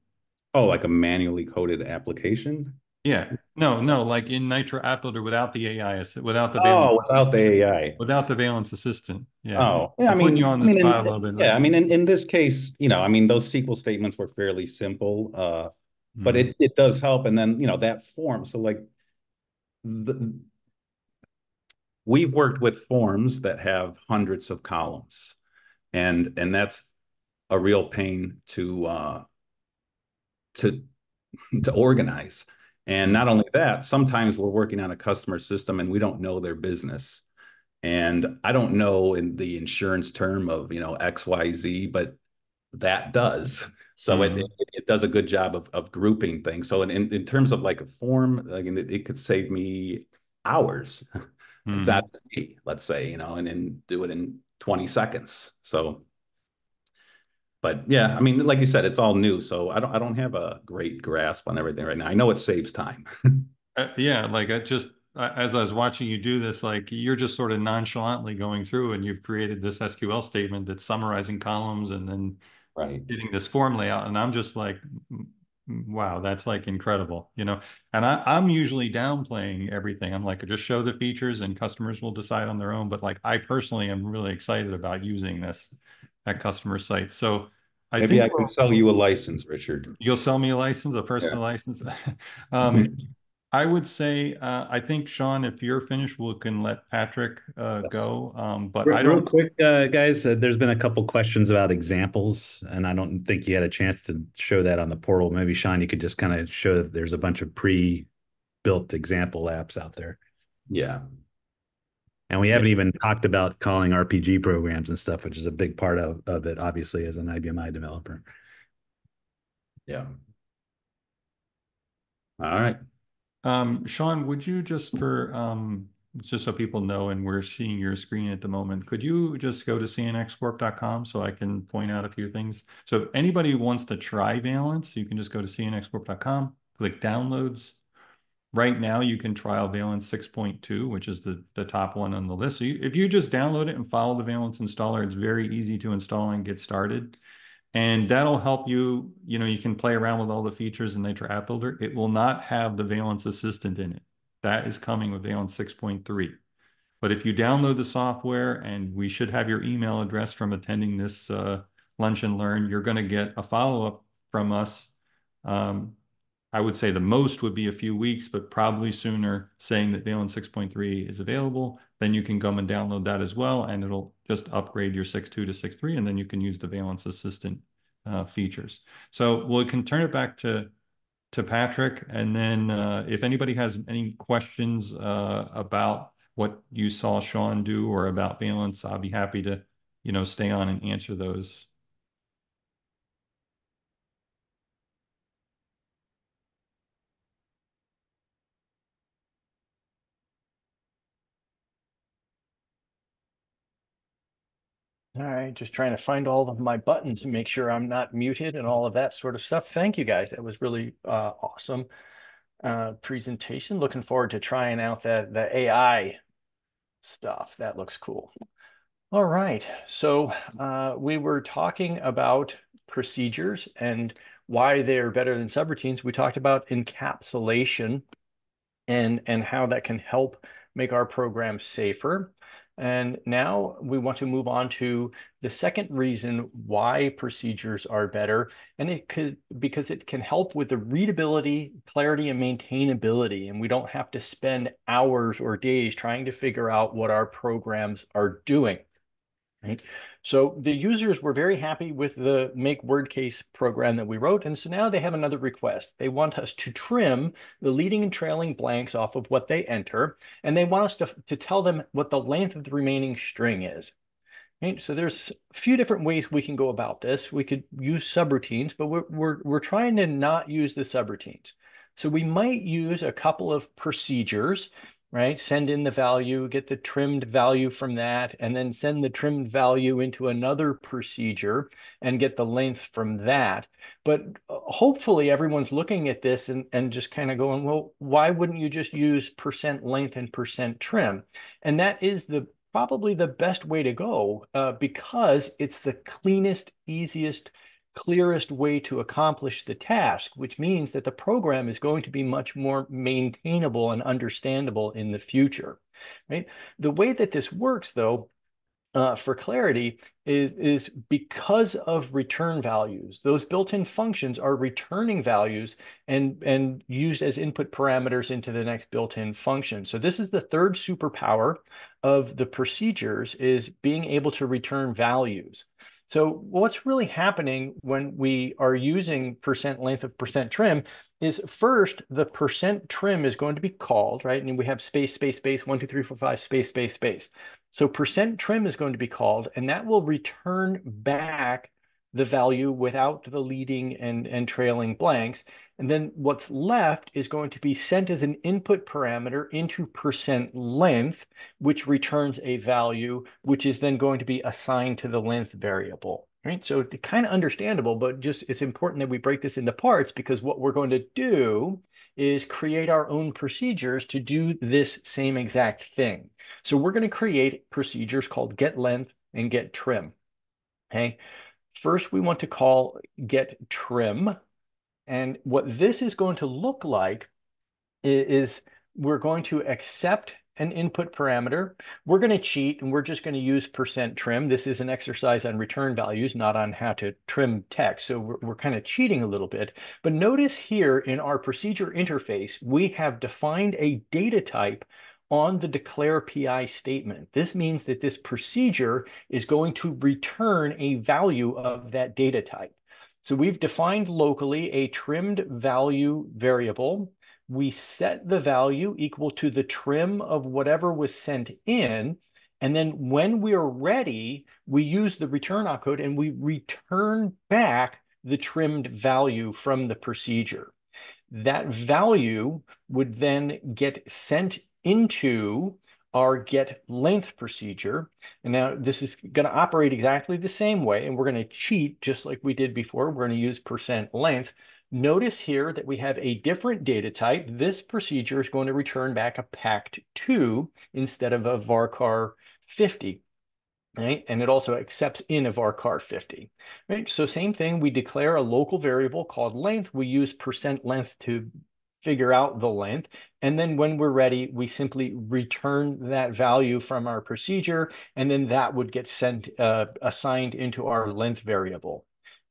Oh, like a manually coded application? Yeah, no, no, like in Nitro App Builder without the AI, without the oh, without the AI, without the Valence Assistant. Yeah. Oh, yeah. I mean, you on the I mean, spot in, a little bit. Yeah, I mean, in, in this case, you know, I mean, those SQL statements were fairly simple, uh, mm. but it it does help. And then you know that form. So like, the, we've worked with forms that have hundreds of columns, and and that's a real pain to uh, to to organize. And not only that, sometimes we're working on a customer system and we don't know their business. And I don't know in the insurance term of, you know, XYZ, but that does. So mm-hmm. it, it, it, does a good job of, of grouping things. So in, in, in terms of like a form, like it, it could save me hours. Mm-hmm. That let's say, you know, and then do it in 20 seconds. So but yeah, I mean, like you said, it's all new, so I don't I don't have a great grasp on everything right now. I know it saves time. uh, yeah, like I just as I was watching you do this, like you're just sort of nonchalantly going through, and you've created this SQL statement that's summarizing columns, and then right getting this form layout, and I'm just like, wow, that's like incredible, you know. And I, I'm usually downplaying everything. I'm like, just show the features, and customers will decide on their own. But like, I personally am really excited about using this at customer sites. So I Maybe I can sell you a license, Richard. You'll sell me a license, a personal yeah. license. um, I would say, uh, I think Sean, if you're finished, we can let Patrick uh, go. Um, but real, I don't. Real quick, uh, guys, uh, there's been a couple questions about examples, and I don't think you had a chance to show that on the portal. Maybe Sean, you could just kind of show that there's a bunch of pre-built example apps out there. Yeah, and we haven't even talked about calling RPG programs and stuff, which is a big part of, of it, obviously, as an IBM i developer. Yeah. All right. Um, Sean, would you just for um, just so people know, and we're seeing your screen at the moment, could you just go to cnxcorp.com so I can point out a few things? So if anybody wants to try Valence, you can just go to cnxcorp.com, click downloads, Right now, you can trial Valence 6.2, which is the, the top one on the list. So you, if you just download it and follow the Valence installer, it's very easy to install and get started. And that'll help you, you know, you can play around with all the features in Nitro App Builder. It will not have the Valence Assistant in it. That is coming with Valence 6.3. But if you download the software and we should have your email address from attending this uh, lunch and learn, you're going to get a follow-up from us um, I would say the most would be a few weeks, but probably sooner saying that Valence 6.3 is available. Then you can come and download that as well, and it'll just upgrade your 6.2 to 6.3, and then you can use the Valence Assistant uh, features. So we can turn it back to to Patrick, and then uh, if anybody has any questions uh, about what you saw Sean do or about Valence, I'll be happy to you know stay on and answer those. All right, just trying to find all of my buttons and make sure I'm not muted and all of that sort of stuff. Thank you guys. That was really uh, awesome uh, presentation. Looking forward to trying out that the AI stuff. That looks cool. All right, so uh, we were talking about procedures and why they're better than subroutines. We talked about encapsulation and, and how that can help make our program safer. And now we want to move on to the second reason why procedures are better. And it could, because it can help with the readability, clarity, and maintainability. And we don't have to spend hours or days trying to figure out what our programs are doing. Right? So the users were very happy with the make word case program that we wrote. And so now they have another request. They want us to trim the leading and trailing blanks off of what they enter. And they want us to, to tell them what the length of the remaining string is. So there's a few different ways we can go about this. We could use subroutines, but we're, we're, we're trying to not use the subroutines. So we might use a couple of procedures right? Send in the value, get the trimmed value from that, and then send the trimmed value into another procedure and get the length from that. But uh, hopefully everyone's looking at this and, and just kind of going, well, why wouldn't you just use percent length and percent trim? And that is the probably the best way to go uh, because it's the cleanest, easiest, clearest way to accomplish the task, which means that the program is going to be much more maintainable and understandable in the future, right? The way that this works, though, uh, for clarity is, is because of return values. Those built-in functions are returning values and, and used as input parameters into the next built-in function. So this is the third superpower of the procedures is being able to return values. So what's really happening when we are using percent length of percent trim is first the percent trim is going to be called, right? And we have space, space, space, one, two, three, four, five, space, space, space. So percent trim is going to be called, and that will return back the value without the leading and, and trailing blanks. And then what's left is going to be sent as an input parameter into percent length, which returns a value, which is then going to be assigned to the length variable. Right. So it's kind of understandable, but just it's important that we break this into parts because what we're going to do is create our own procedures to do this same exact thing. So we're going to create procedures called get length and get trim. Okay. First, we want to call get trim and what this is going to look like is we're going to accept an input parameter. We're going to cheat and we're just going to use percent trim. This is an exercise on return values, not on how to trim text. So we're, we're kind of cheating a little bit. But notice here in our procedure interface, we have defined a data type on the declare PI statement. This means that this procedure is going to return a value of that data type. So we've defined locally a trimmed value variable. We set the value equal to the trim of whatever was sent in. And then when we're ready, we use the return opcode and we return back the trimmed value from the procedure. That value would then get sent into our get length procedure. And now this is going to operate exactly the same way. And we're going to cheat just like we did before. We're going to use percent length. Notice here that we have a different data type. This procedure is going to return back a pact2 instead of a varchar 50. Right? And it also accepts in a varchar 50. Right? So same thing, we declare a local variable called length. We use percent length to figure out the length. And then when we're ready, we simply return that value from our procedure, and then that would get sent, uh, assigned into our length variable.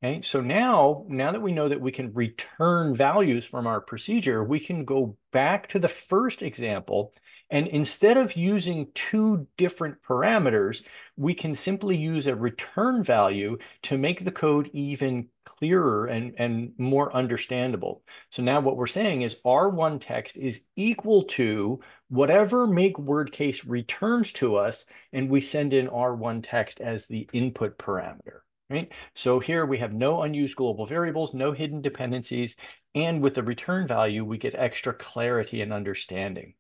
Okay, so now, now that we know that we can return values from our procedure, we can go back to the first example and instead of using two different parameters, we can simply use a return value to make the code even clearer and, and more understandable. So now what we're saying is R1 text is equal to whatever make word case returns to us, and we send in R1 text as the input parameter. Right? So here we have no unused global variables, no hidden dependencies, and with the return value, we get extra clarity and understanding.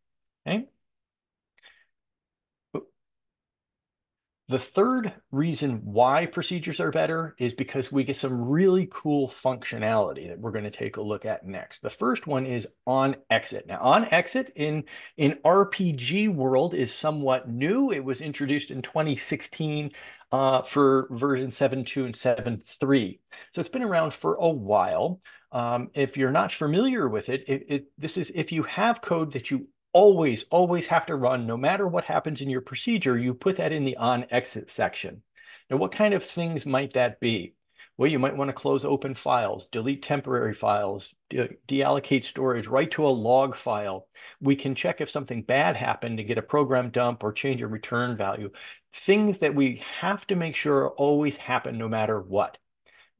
Okay? The third reason why procedures are better is because we get some really cool functionality that we're going to take a look at next. The first one is on exit. Now, on exit in, in RPG world is somewhat new. It was introduced in 2016 uh, for version 7.2 and 7.3. So it's been around for a while. Um, if you're not familiar with it, it, it, this is if you have code that you always, always have to run, no matter what happens in your procedure, you put that in the on exit section. Now, what kind of things might that be? Well, you might want to close open files, delete temporary files, de deallocate storage, write to a log file. We can check if something bad happened to get a program dump or change a return value. Things that we have to make sure always happen no matter what.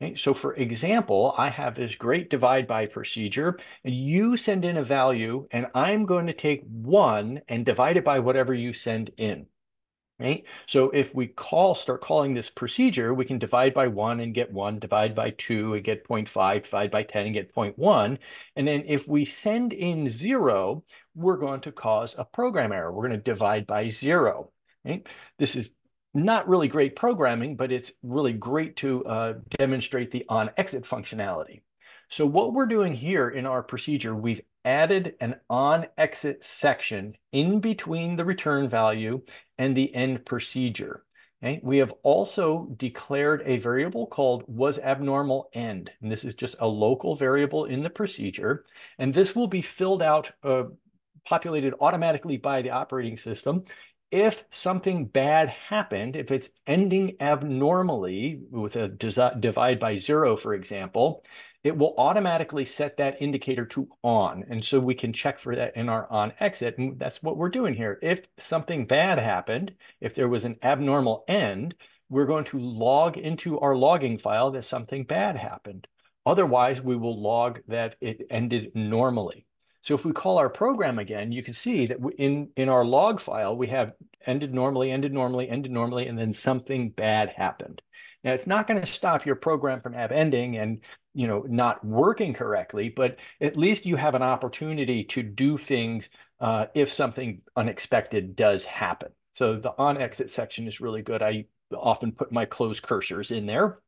Okay, so for example, I have this great divide by procedure, and you send in a value, and I'm going to take one and divide it by whatever you send in. Right? So if we call, start calling this procedure, we can divide by one and get one, divide by two and get 0.5, divide by 10 and get 0.1. And then if we send in zero, we're going to cause a program error. We're going to divide by zero. Right? This is not really great programming, but it's really great to uh, demonstrate the on exit functionality. So what we're doing here in our procedure, we've added an on exit section in between the return value and the end procedure. Okay? We have also declared a variable called was abnormal end. And this is just a local variable in the procedure. And this will be filled out, uh, populated automatically by the operating system if something bad happened, if it's ending abnormally with a divide by zero, for example, it will automatically set that indicator to on. And so we can check for that in our on exit. And that's what we're doing here. If something bad happened, if there was an abnormal end, we're going to log into our logging file that something bad happened. Otherwise, we will log that it ended normally. So if we call our program again, you can see that in, in our log file, we have ended normally, ended normally, ended normally, and then something bad happened. Now, it's not going to stop your program from ab ending and you know not working correctly, but at least you have an opportunity to do things uh, if something unexpected does happen. So the on exit section is really good. I often put my close cursors in there.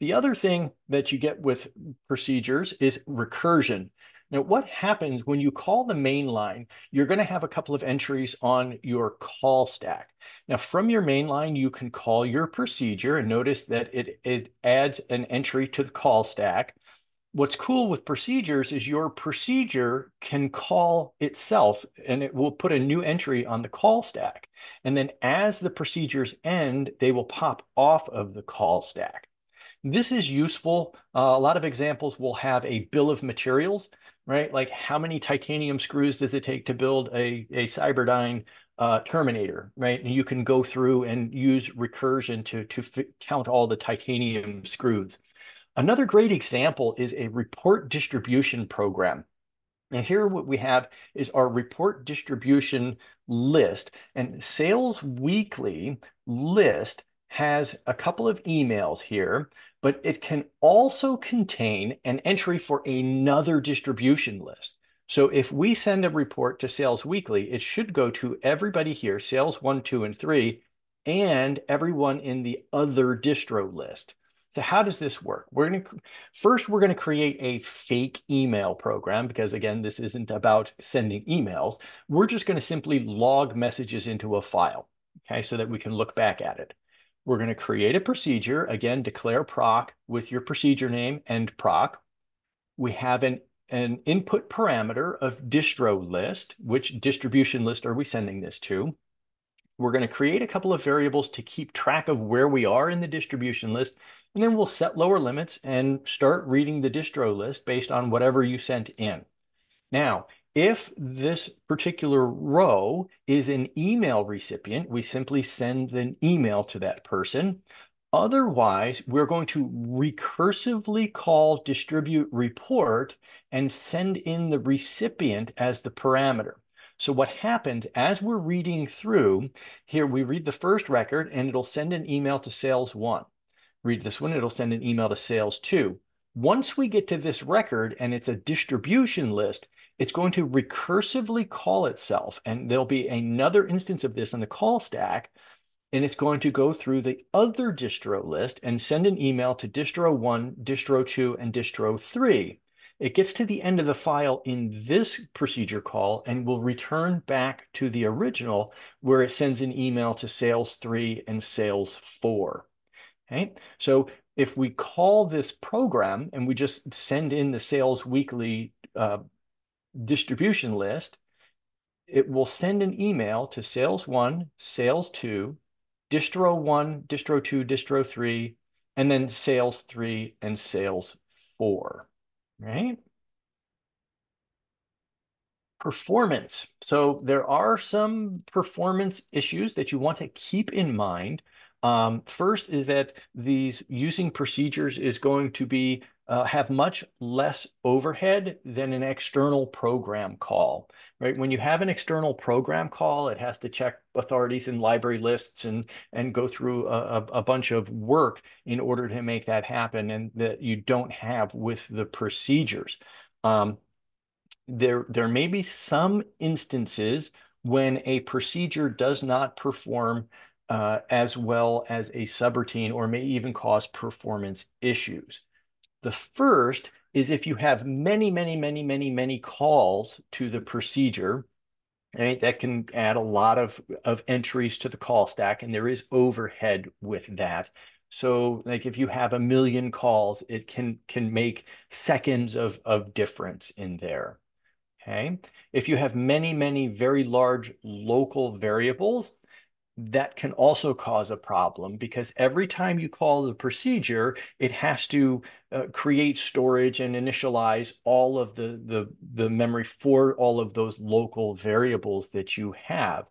The other thing that you get with procedures is recursion. Now, what happens when you call the main line, you're going to have a couple of entries on your call stack. Now, from your main line, you can call your procedure and notice that it, it adds an entry to the call stack. What's cool with procedures is your procedure can call itself and it will put a new entry on the call stack. And then as the procedures end, they will pop off of the call stack. This is useful. Uh, a lot of examples will have a bill of materials right? Like how many titanium screws does it take to build a, a Cyberdyne uh, Terminator, right? And you can go through and use recursion to, to count all the titanium screws. Another great example is a report distribution program. Now here what we have is our report distribution list and sales weekly list has a couple of emails here but it can also contain an entry for another distribution list. So if we send a report to Sales Weekly, it should go to everybody here, Sales 1, 2, and 3, and everyone in the other distro list. So how does this work? We're going to first we're going to create a fake email program because again this isn't about sending emails. We're just going to simply log messages into a file, okay, so that we can look back at it. We're going to create a procedure. Again, declare proc with your procedure name and proc. We have an, an input parameter of distro list. Which distribution list are we sending this to? We're going to create a couple of variables to keep track of where we are in the distribution list. And then we'll set lower limits and start reading the distro list based on whatever you sent in. Now, if this particular row is an email recipient, we simply send an email to that person. Otherwise, we're going to recursively call distribute report and send in the recipient as the parameter. So what happens as we're reading through, here we read the first record and it'll send an email to sales one. Read this one, it'll send an email to sales two. Once we get to this record and it's a distribution list, it's going to recursively call itself. And there'll be another instance of this in the call stack. and it's going to go through the other distro list and send an email to distro one, distro two, and distro three. It gets to the end of the file in this procedure call and will return back to the original where it sends an email to sales three and sales four. Okay, so if we call this program and we just send in the sales weekly uh, distribution list, it will send an email to sales one, sales two, distro one, distro two, distro three, and then sales three and sales four, right? Performance. So there are some performance issues that you want to keep in mind um, first is that these using procedures is going to be uh, have much less overhead than an external program call, right? When you have an external program call, it has to check authorities and library lists and and go through a, a bunch of work in order to make that happen, and that you don't have with the procedures. Um, there there may be some instances when a procedure does not perform uh, as well as a subroutine or may even cause performance issues. The first is if you have many, many, many, many, many calls to the procedure, right, that can add a lot of, of entries to the call stack, and there is overhead with that. So like if you have a million calls, it can, can make seconds of, of difference in there. Okay. If you have many, many very large local variables, that can also cause a problem because every time you call the procedure, it has to uh, create storage and initialize all of the, the, the memory for all of those local variables that you have.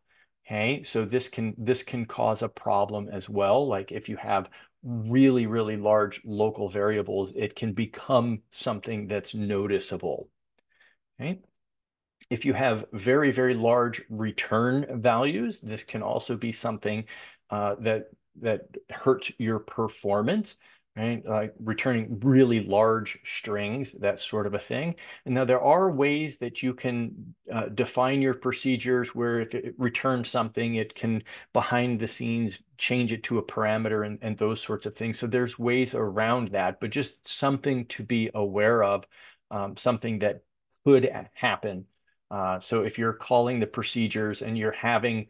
Okay, so this can this can cause a problem as well. Like if you have really, really large local variables, it can become something that's noticeable. Okay. If you have very, very large return values, this can also be something uh, that that hurts your performance, right? Like returning really large strings, that sort of a thing. And now there are ways that you can uh, define your procedures where if it returns something, it can behind the scenes change it to a parameter and, and those sorts of things. So there's ways around that, but just something to be aware of, um, something that could happen uh, so if you're calling the procedures and you're having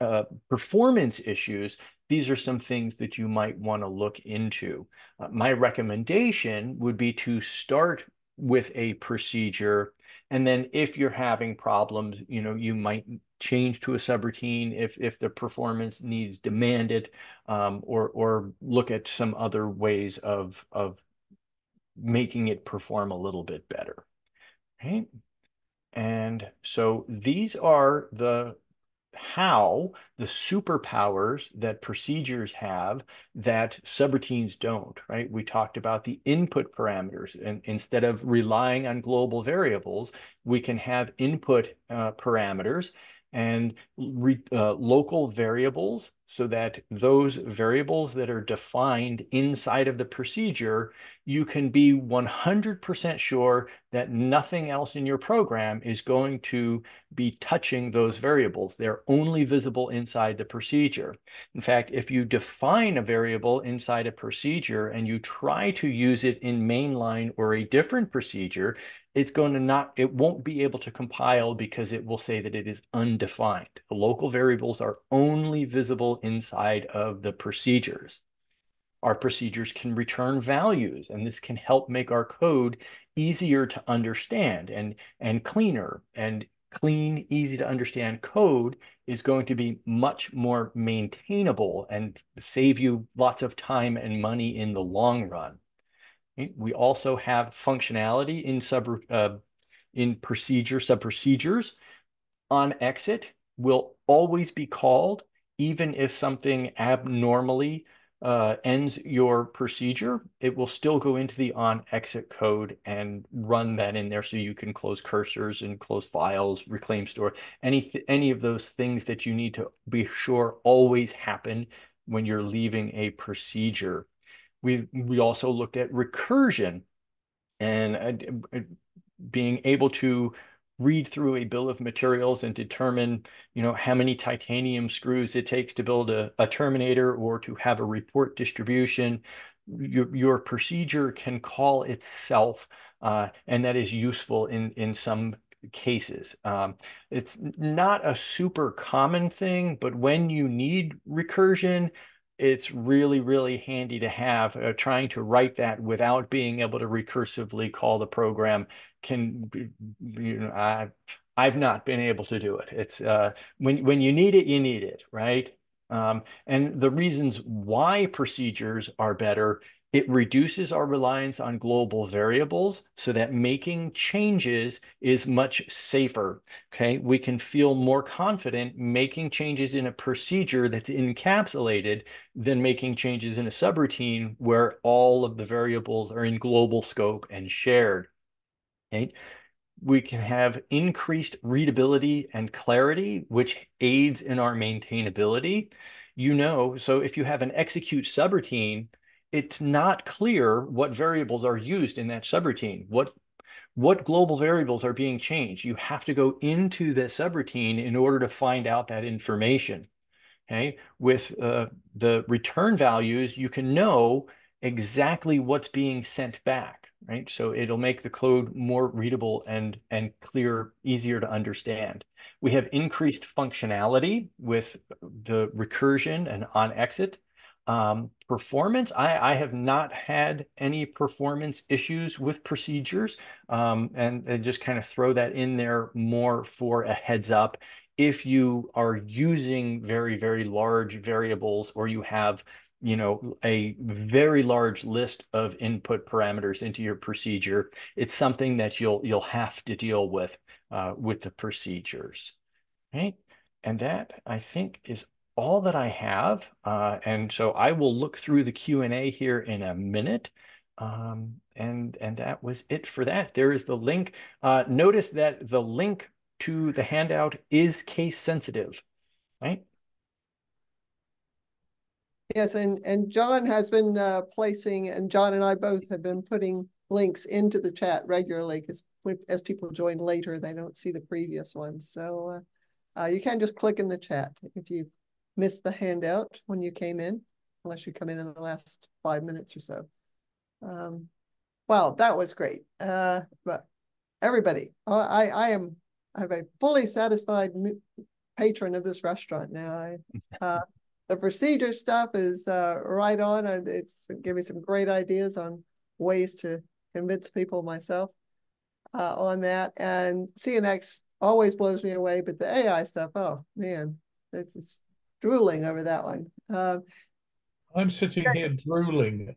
uh, performance issues, these are some things that you might want to look into. Uh, my recommendation would be to start with a procedure. And then if you're having problems, you know, you might change to a subroutine if, if the performance needs demanded, um, or, or look at some other ways of, of making it perform a little bit better. Right? And so these are the how the superpowers that procedures have that subroutines don't, right? We talked about the input parameters and instead of relying on global variables, we can have input uh, parameters and re, uh, local variables so that those variables that are defined inside of the procedure, you can be 100% sure that nothing else in your program is going to be touching those variables. They're only visible inside the procedure. In fact, if you define a variable inside a procedure and you try to use it in mainline or a different procedure, it's going to not, it won't be able to compile because it will say that it is undefined. The local variables are only visible inside of the procedures. Our procedures can return values, and this can help make our code easier to understand and, and cleaner. And clean, easy to understand code is going to be much more maintainable and save you lots of time and money in the long run. We also have functionality in sub uh, in procedure sub procedures on exit will always be called even if something abnormally uh, ends your procedure, it will still go into the on exit code and run that in there so you can close cursors and close files, reclaim store, any, any of those things that you need to be sure always happen when you're leaving a procedure. We, we also looked at recursion and uh, uh, being able to read through a bill of materials and determine, you know, how many titanium screws it takes to build a, a terminator or to have a report distribution. Your, your procedure can call itself, uh, and that is useful in, in some cases. Um, it's not a super common thing, but when you need recursion, it's really, really handy to have. Uh, trying to write that without being able to recursively call the program can, you know, I, I've not been able to do it. It's uh, when when you need it, you need it, right? Um, and the reasons why procedures are better it reduces our reliance on global variables so that making changes is much safer. Okay, we can feel more confident making changes in a procedure that's encapsulated than making changes in a subroutine where all of the variables are in global scope and shared. Okay, we can have increased readability and clarity, which aids in our maintainability. You know, so if you have an execute subroutine, it's not clear what variables are used in that subroutine. What what global variables are being changed? You have to go into the subroutine in order to find out that information. Okay, with uh, the return values, you can know exactly what's being sent back, right? So it'll make the code more readable and and clear, easier to understand. We have increased functionality with the recursion and on exit. Um, performance, I, I have not had any performance issues with procedures um, and, just kind of throw that in there more for a heads up. If you are using very, very large variables or you have you know, a very large list of input parameters into your procedure, it's something that you'll you'll have to deal with uh, with the procedures. Right. And that I think is all that I have. Uh, and so I will look through the Q&A here in a minute. Um, and, and that was it for that. There is the link. Uh, notice that the link to the handout is case sensitive, right? Yes, and, and John has been uh, placing, and John and I both have been putting links into the chat regularly because as people join later, they don't see the previous ones. So uh, uh, you can just click in the chat if you missed the handout when you came in, unless you come in in the last five minutes or so. Um, wow, that was great. Uh, but everybody, I, I am I'm a fully satisfied patron of this restaurant now. I, uh, the procedure stuff is uh, right on. It's giving me some great ideas on ways to convince people myself uh, on that. And CNX always blows me away, but the AI stuff, oh man, this is drooling over that one. Um, I'm sitting here drooling.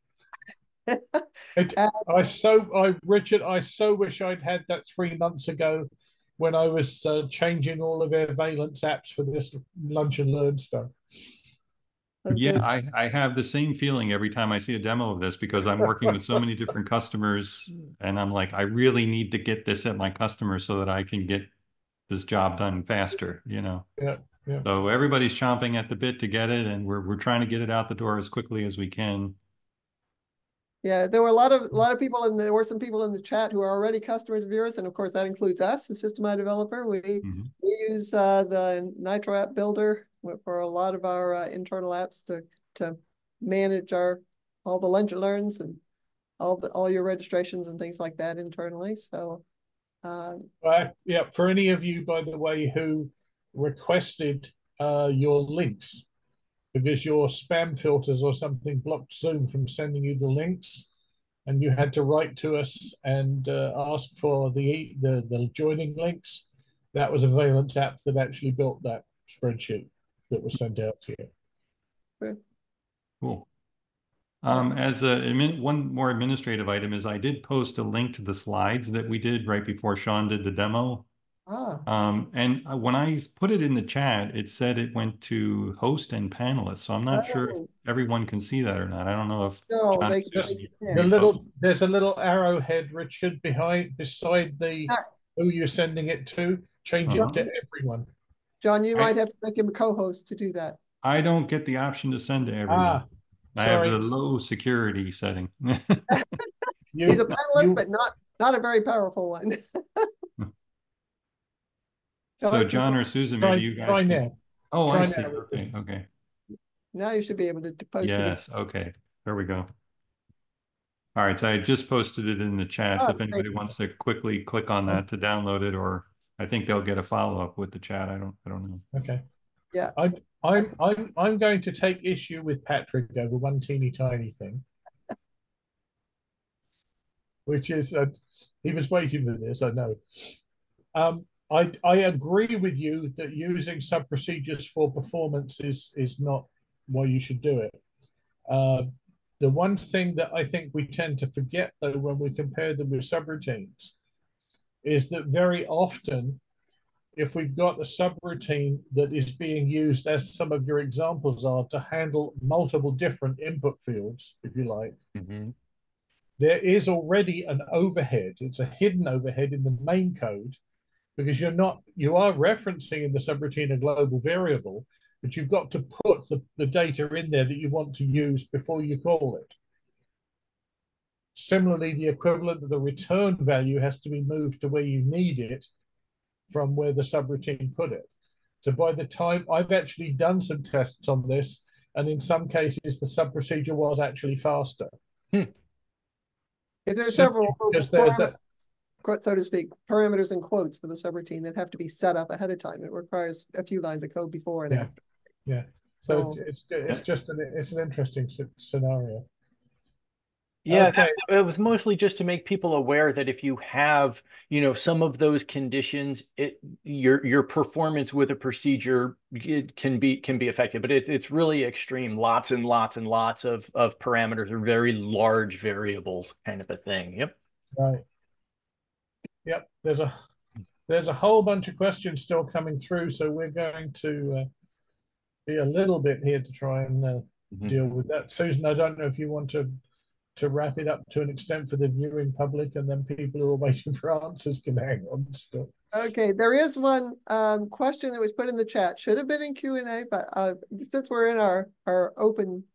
it, I so I Richard, I so wish I'd had that three months ago when I was uh, changing all of our Valence apps for this lunch and learn stuff. Yeah, I, I have the same feeling every time I see a demo of this because I'm working with so many different customers and I'm like, I really need to get this at my customers so that I can get this job done faster, you know? Yeah. Yeah. So everybody's chomping at the bit to get it, and we're we're trying to get it out the door as quickly as we can. Yeah, there were a lot of a lot of people, and there were some people in the chat who are already customers of yours, and of course that includes us, the System i developer. We mm -hmm. we use uh, the Nitro App Builder for a lot of our uh, internal apps to to manage our all the lunch and learns and all the all your registrations and things like that internally. So, um, uh, yeah, for any of you, by the way, who requested uh, your links because your spam filters or something blocked Zoom from sending you the links, and you had to write to us and uh, ask for the, the the joining links. That was a Valence app that actually built that spreadsheet that was sent out to you. Cool. Um, as a one more administrative item is I did post a link to the slides that we did right before Sean did the demo Ah. Um, and uh, when I put it in the chat, it said it went to host and panelists. So I'm not oh. sure if oh. everyone can see that or not. I don't know if no, John they, they the little there's a little arrowhead, Richard, behind beside the ah. who you're sending it to. Change uh -huh. it to uh-huh. everyone. John, you I, might have to make him a co-host to do that. I don't get the option to send to everyone. Ah, I have the low security setting. He's a panelist, you, but not not a very powerful one. No, So John or Susan, Try, maybe you guys. try can- now. Oh, I Try see. now. Okay, okay. Now you should be able to to post it. Yes, okay. There we go. All right, so I just posted it in the chat. So Oh, if great. anybody wants to quickly click on that to download it, or I think they'll get a follow-up with the chat. I don't, I don't know. Okay. Yeah. I'm I'm I'm I'm going to take issue with Patrick over one teeny tiny thing. Which is uh, he was waiting for this, I know. Um I I agree with you that using sub procedures for performance is is not why you should do it. Uh, the one thing that I think we tend to forget though when we compare them with subroutines is that very often if we've got a subroutine that is being used as some of your examples are to handle multiple different input fields, if you like, Mhm. there is already an overhead. It's a hidden overhead in the main code because you're not, you are referencing in the subroutine a global variable, but you've got to put the, the data in there that you want to use before you call it. Similarly, the equivalent of the return value has to be moved to where you need it from where the subroutine put it. So by the time I've actually done some tests on this, and in some cases the sub procedure was actually faster. Hmm. If there's Simply several, because there's parameters, that- quote, so to speak, parameters and quotes for the subroutine that have to be set up ahead of time. It requires a few lines of code before and Yeah. after. Yeah. So So- it's it's just an it's an interesting scenario. Yeah, Okay. that- it was mostly just to make people aware that if you have, you know, some of those conditions, it your your performance with a procedure it can be can be affected, but it's it's really extreme. Lots and lots and lots of of parameters or very large variables kind of a thing. Yep. Right. Yep. There's a there's a whole bunch of questions still coming through, so we're going to uh, be a little bit here to try and uh, Mhm. deal with that. Susan, I don't know if you want to to wrap it up to an extent for the viewing public, and then people who are waiting for answers can hang on still. Okay, there is one um question that was put in the chat. Should have been in Q and A, but uh since we're in our our open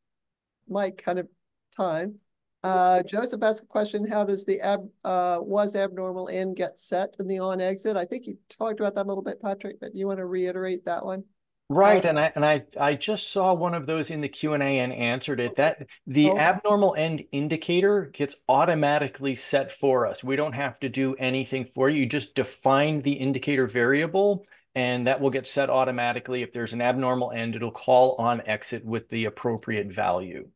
mic kind of time. Uh Joseph asked a question, how does the ab uh was abnormal end get set in the on exit? I think you talked about that a little bit, Patrick, but you want to reiterate that one? Right, and I and I I just saw one of those in the Q and A and answered it. That the Oh. abnormal end indicator gets automatically set for us. We don't have to do anything for you. You just define the indicator variable, and that will get set automatically. If there's an abnormal end, it'll call on exit with the appropriate value.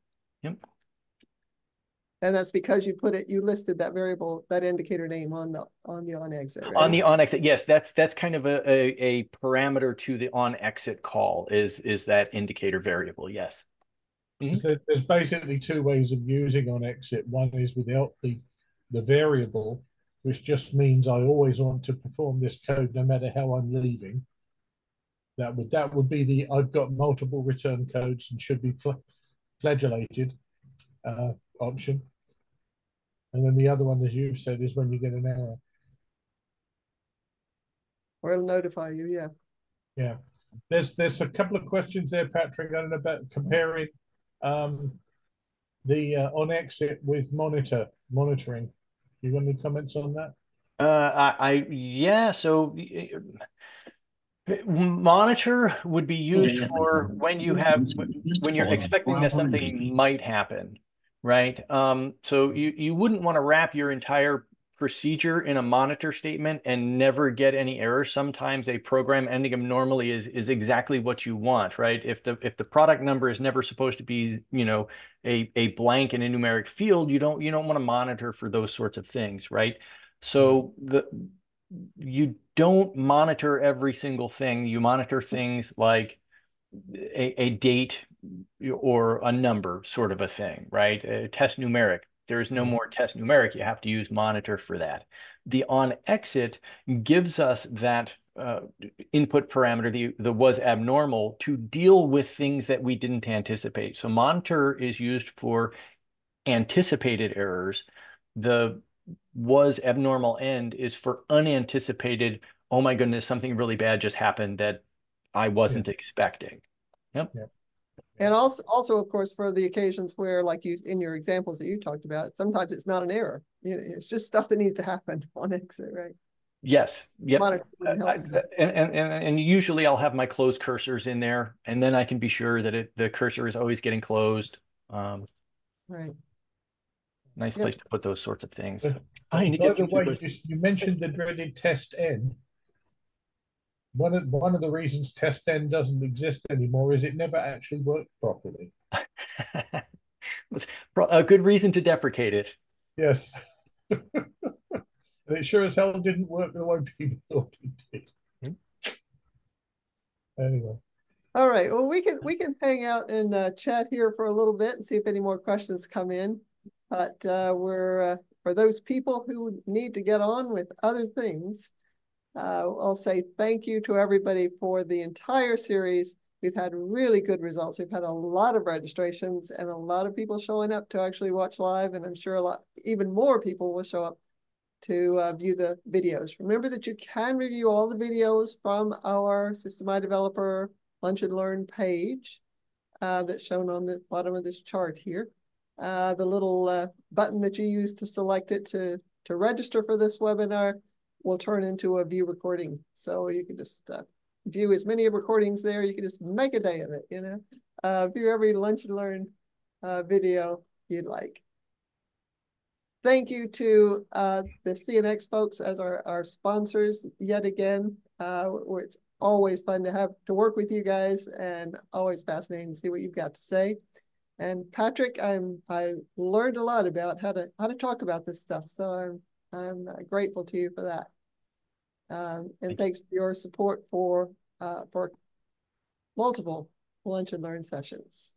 And that's because you put it, you listed that variable, that indicator name on the on the on exit, On the on exit, yes, that's that's kind of a, a a parameter to the on exit call is is that indicator variable. Yes. Mhm. So there's basically two ways of using on exit. One is without the the variable, which just means I always want to perform this code no matter how I'm leaving. That would that would be the I've got multiple return codes and should be fl- flagellated uh, option. And then the other one, as you've said, is when you get an error. Or it'll notify you, yeah. Yeah, there's there's a couple of questions there, Patrick. I don't know about comparing um, the uh, on exit with monitor monitoring. You got any comments on that? Uh, I, I yeah, so monitor would be used for when you have when you're expecting that something might happen, right? Um, so you you wouldn't want to wrap your entire procedure in a monitor statement and never get any errors. Sometimes a program ending abnormally is is exactly what you want, right? If the if the product number is never supposed to be, you know, a a blank in a numeric field, you don't you don't want to monitor for those sorts of things, right? So the you don't monitor every single thing. You monitor things like a, a date or a number sort of a thing, right? A test numeric. There's no more test numeric. You have to use monitor for that. The on exit gives us that uh, input parameter, the, the was abnormal, to deal with things that we didn't anticipate. So monitor is used for anticipated errors. The was abnormal end is for unanticipated, oh my goodness, something really bad just happened that I wasn't expecting. Yep. And also, also, of course, for the occasions where, like you, in your examples that you talked about, sometimes it's not an error. You know, it's just stuff that needs to happen on exit, right? Yes, yep. Monitor I- I- help with that. And, and, and, and usually I'll have my closed cursors in there and then I can be sure that it, the cursor is always getting closed. Um, Right. nice Yep. place to put those sorts of things. But- Trying to By get the way, those- you, you mentioned the dreaded TESTN. One of, one of the reasons TESTN doesn't exist anymore is it never actually worked properly. A good reason to deprecate it. Yes. And it sure as hell didn't work the way people thought it did. Hmm. Anyway, All right, well, we can, we can hang out and uh, chat here for a little bit and see if any more questions come in. But uh, we're, uh, for those people who need to get on with other things, uh, I'll say thank you to everybody for the entire series. We've had really good results. We've had a lot of registrations and a lot of people showing up to actually watch live, and I'm sure a lot, even more people will show up to uh, view the videos. Remember that you can review all the videos from our System i Developer Lunch and Learn page uh, that's shown on the bottom of this chart here. Uh, the little uh, button that you use to select it to, to register for this webinar will turn into a view recording. So you can just uh, view as many recordings there. You can just make a day of it, you know, uh, view every Lunch and Learn uh, video you'd like. Thank you to uh, the CNX folks as our, our sponsors yet again. Uh, it's always fun to have to work with you guys and always fascinating to see what you've got to say. And Patrick, I'm I learned a lot about how to how to talk about this stuff. So I'm I'm uh, grateful to you for that. Um, and Thank thanks for your support for uh, for multiple lunch and learn sessions.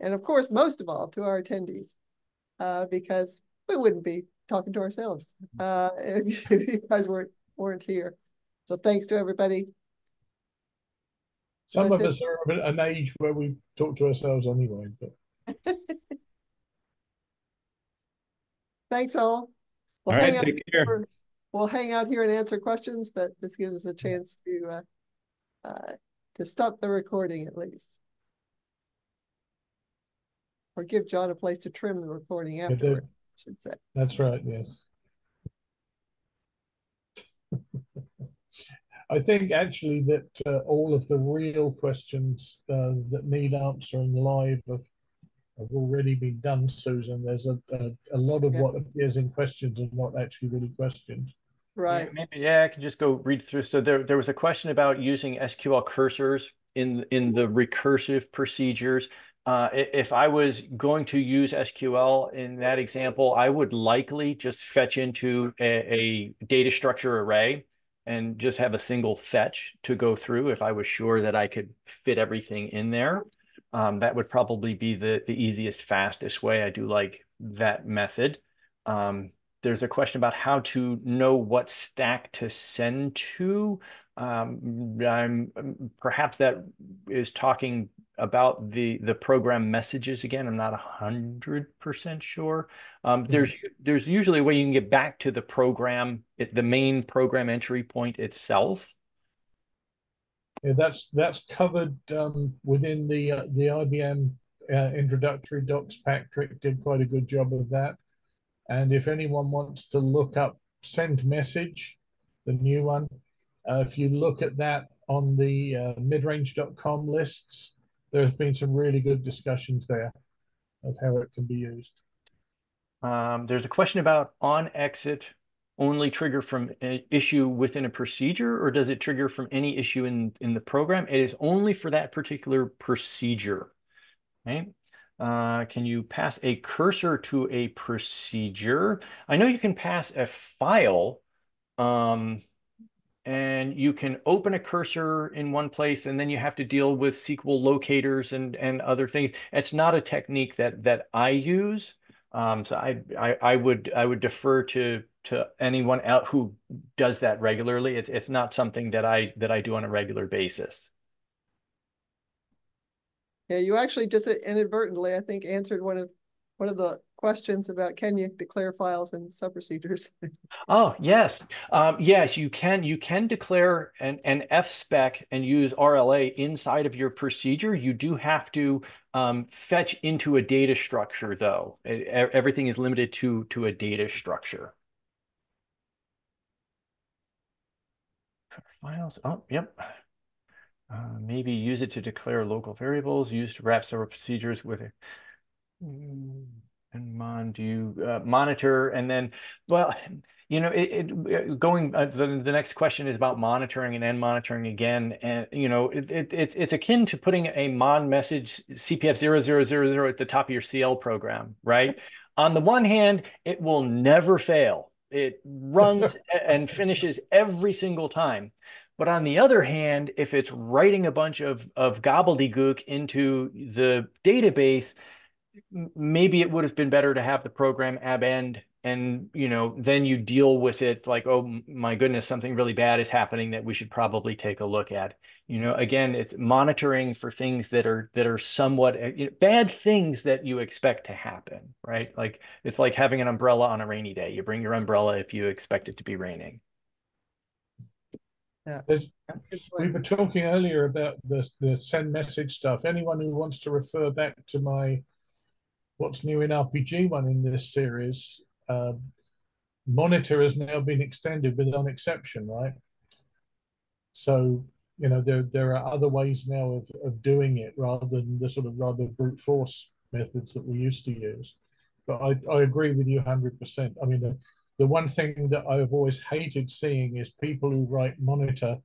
And of course, most of all, to our attendees, uh, because we wouldn't be talking to ourselves uh, if, if you guys weren't weren't here. So thanks to everybody. some of us are of an age where we talk to ourselves anyway, but Thanks all. All We'll right, hang out take care. for- We'll hang out here and answer questions, but this gives us a chance to uh, uh, to stop the recording at least. Or give John a place to trim the recording afterward, I should say. that's right, yes. I think actually that uh, all of the real questions uh, that need answering live have, have already been done, Susan. There's a, a, a lot of Yeah. what appears in questions are not actually really questions. Right. Yeah, maybe, yeah, I can just go read through. So there, there was a question about using SQL cursors in, in the recursive procedures. Uh, if I was going to use SQL in that example, I would likely just fetch into a, a data structure array and just have a single fetch to go through if I was sure that I could fit everything in there. Um, that would probably be the, the easiest, fastest way. I do like that method. Um, there's a question about how to know what stack to send to. Um, I'm perhaps that is talking about the the program messages again. I'm not a hundred percent sure. Um, there's there's usually a way you can get back to the program, it, the main program entry point itself. Yeah, that's that's covered um, within the uh, the IBM uh, introductory docs. Patrick did quite a good job of that. And if anyone wants to look up send message, the new one, uh, if you look at that on the uh, midrange.com lists, there's been some really good discussions there of how it can be used. Um, there's a question about on exit only trigger from an issue within a procedure, or does it trigger from any issue in, in the program? It is only for that particular procedure, right? Uh, can you pass a cursor to a procedure? I know you can pass a file, um, and you can open a cursor in one place, and then you have to deal with SQL locators and and other things. It's not a technique that that I use. Um, so I, I I would I would defer to to anyone out who does that regularly. It's it's not something that I that I do on a regular basis. Yeah, you actually just inadvertently, I think, answered one of one of the questions about can you declare files and sub-procedures? Oh, yes. Um, yes, you can you can declare an, an F spec and use RLA inside of your procedure. You do have to um, fetch into a data structure though. E- everything is limited to to a data structure. Files. Oh, yep. Uh, maybe use it to declare local variables, use to wrap several procedures with it. And mon, do you uh, monitor and then, well, you know, it, it going, uh, the, the next question is about monitoring and then monitoring again. And, you know, it, it, it's, it's akin to putting a mon message CPF 0000 at the top of your CL program, right? On the one hand, it will never fail. It runs and finishes every single time. But on the other hand, if it's writing a bunch of, of gobbledygook into the database, maybe it would have been better to have the program abend and you know then you deal with it like oh my goodness something really bad is happening that we should probably take a look at. You know again it's monitoring for things that are that are somewhat uh, you know, bad things that you expect to happen right? Like it's like having an umbrella on a rainy day. You bring your umbrella if you expect it to be raining. There's, we were talking earlier about the, the send message stuff. Anyone who wants to refer back to my what's new in RPG one in this series, um, monitor has now been extended with without exception, right? So, you know, there there are other ways now of, of doing it rather than the sort of rather brute force methods that we used to use. But I, I agree with you 100%. I mean, the, the one thing that I've always hated seeing is people who write monitor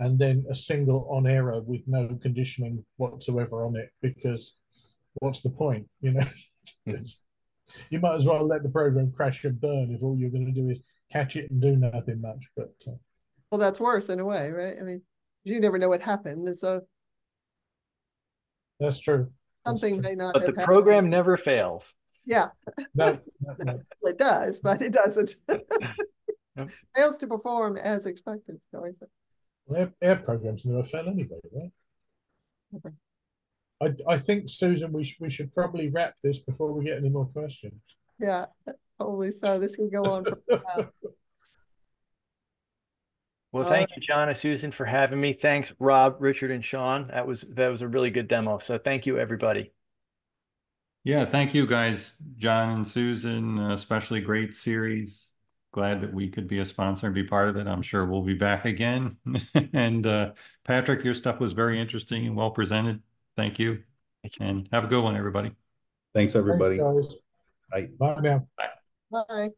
and then a single on error with no conditioning whatsoever on it because what's the point you know. you might as well let the program crash and burn if all you're going to do is catch it and do nothing much but uh, Well, that's worse in a way, right? I mean, you never know what happened, and so that's true That's something true. may not but the happened. program never fails Yeah, no, no, no. it does, but it doesn't. Yep. Fails to perform as expected, shall we say. Air, air programs never fail anyway right Okay. I, I think Susan we, sh- we should probably wrap this before we get any more questions Yeah, holy so this can go on. for- Well, Uh, thank you, John and Susan, for having me. Thanks, Rob, Richard, and Sean. That was that was a really good demo. So thank you, everybody. Yeah, thank you guys, John and Susan, uh, especially great series. Glad that we could be a sponsor and be part of it. I'm sure we'll be back again. And uh, Patrick, your stuff was very interesting and well presented. Thank you. Thank you. And have a good one, everybody. Thanks, everybody. Thanks. Bye. bye now Bye.